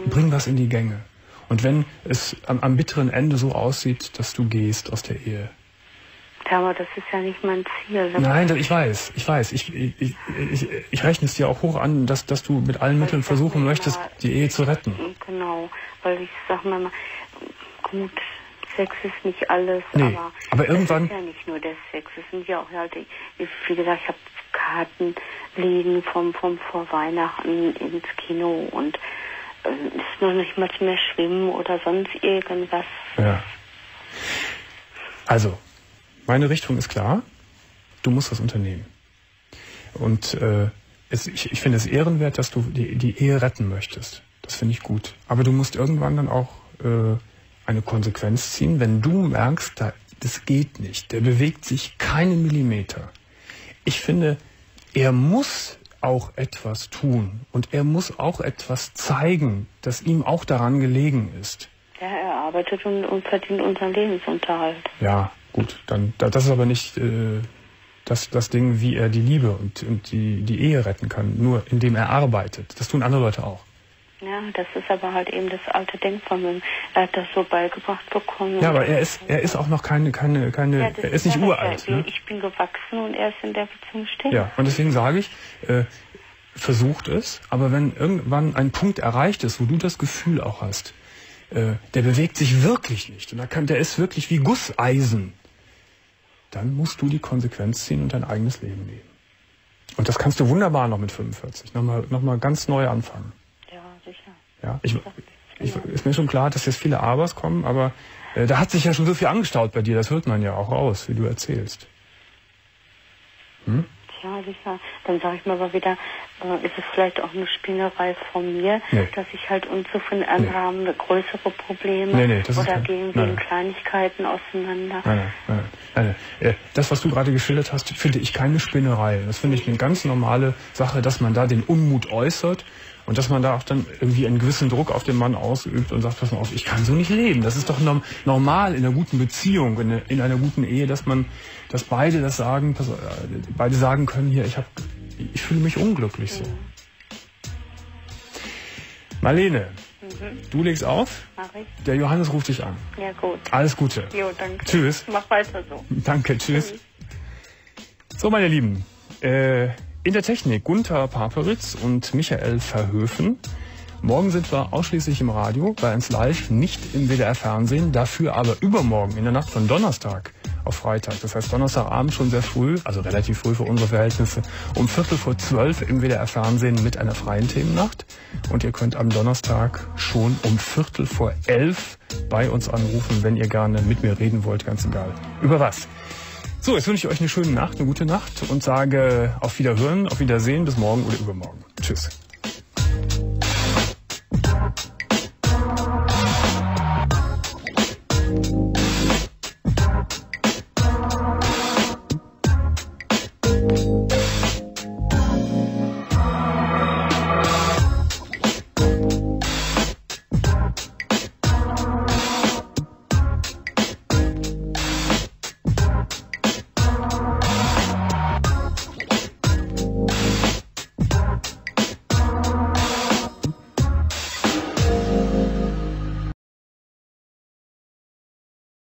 bring was in die Gänge. Und wenn es am, am bitteren Ende so aussieht, dass du gehst aus der Ehe. Ja, aber das ist ja nicht mein Ziel. Das Nein, ich weiß, ich weiß. Ich, ich, ich, ich, rechne es dir auch hoch an, dass, dass du mit allen Mitteln versuchen möchtest, die Ehe zu retten. Genau, weil ich sag mal, gut, Sex ist nicht alles, Nee, aber, aber irgendwann- es ist ja nicht nur der Sex, es sind ja auch halt, wie gesagt, ich habe Karten liegen vom, vom vor Weihnachten ins Kino und äh, ist noch nicht mal mehr Schwimmen oder sonst irgendwas. Ja. Also, meine Richtung ist klar. Du musst das unternehmen. Und äh, es, ich, ich finde es ehrenwert, dass du die, die Ehe retten möchtest. Das finde ich gut. Aber du musst irgendwann dann auch äh, eine Konsequenz ziehen, wenn du merkst, da, das geht nicht. Der bewegt sich keinen Millimeter. Ich finde, er muss auch etwas tun und er muss auch etwas zeigen, das ihm auch daran gelegen ist. Ja, er arbeitet und, und verdient unseren Lebensunterhalt. Ja, gut, dann da- das ist aber nicht äh, das, das Ding, wie er die Liebe und, und die, die Ehe retten kann, nur indem er arbeitet. Das tun andere Leute auch. Ja, das ist aber halt eben das alte Denkvermögen. Er hat das so beigebracht bekommen. Ja, aber er ist er ist auch noch keine keine keine Ja, er ist nicht ja uralt. Ja, Ne? Ich bin gewachsen und er ist in der Beziehung stehen. Ja, und deswegen sage ich, äh, versucht es, aber wenn irgendwann ein Punkt erreicht ist, wo du das Gefühl auch hast, äh, der bewegt sich wirklich nicht und da kann, der ist wirklich wie Gusseisen, dann musst du die Konsequenz ziehen und dein eigenes Leben leben. Und das kannst du wunderbar noch mit 45, nochmal noch mal ganz neu anfangen. Ja, sicher. Ja, ich, ich, ist mir schon klar, dass jetzt viele Abers kommen, aber äh, da hat sich ja schon so viel angestaut bei dir, das hört man ja auch raus, wie du erzählst. Hm? Ja, sicher. Dann sage ich mal aber wieder, äh, ist es vielleicht auch eine Spinnerei von mir, Nee. dass ich halt unzufrieden andere haben größere Probleme Nee, nee, das oder gehen wegen Kleinigkeiten auseinander. Nein, nein, nein, nein, Das, was du gerade geschildert hast, finde ich keine Spinnerei. Das finde ich eine ganz normale Sache, dass man da den Unmut äußert und dass man da auch dann irgendwie einen gewissen Druck auf den Mann ausübt und sagt, pass mal auf, ich kann so nicht leben. Das ist doch norm- normal in einer guten Beziehung, in, einer- in einer guten Ehe, dass man, dass beide das sagen, pass, äh, beide sagen können, hier, ich habe, ich fühle mich unglücklich so. Marlene, du legst auf, der Johannes ruft dich an. Ja, gut. Alles Gute. Jo, danke. Tschüss. Mach weiter so. Danke, tschüss. So, meine Lieben, äh, in der Technik Gunther Paperitz und Michael Verhöfen. Morgen sind wir ausschließlich im Radio, bei uns live, nicht im WDR Fernsehen, dafür aber übermorgen in der Nacht von Donnerstag auf Freitag. Das heißt Donnerstagabend schon sehr früh, also relativ früh für unsere Verhältnisse, um Viertel vor zwölf im WDR Fernsehen mit einer freien Themennacht. Und ihr könnt am Donnerstag schon um Viertel vor elf bei uns anrufen, wenn ihr gerne mit mir reden wollt, ganz egal. Über was? So, jetzt wünsche ich euch eine schöne Nacht, eine gute Nacht und sage auf Wiederhören, auf Wiedersehen, bis morgen oder übermorgen. Tschüss.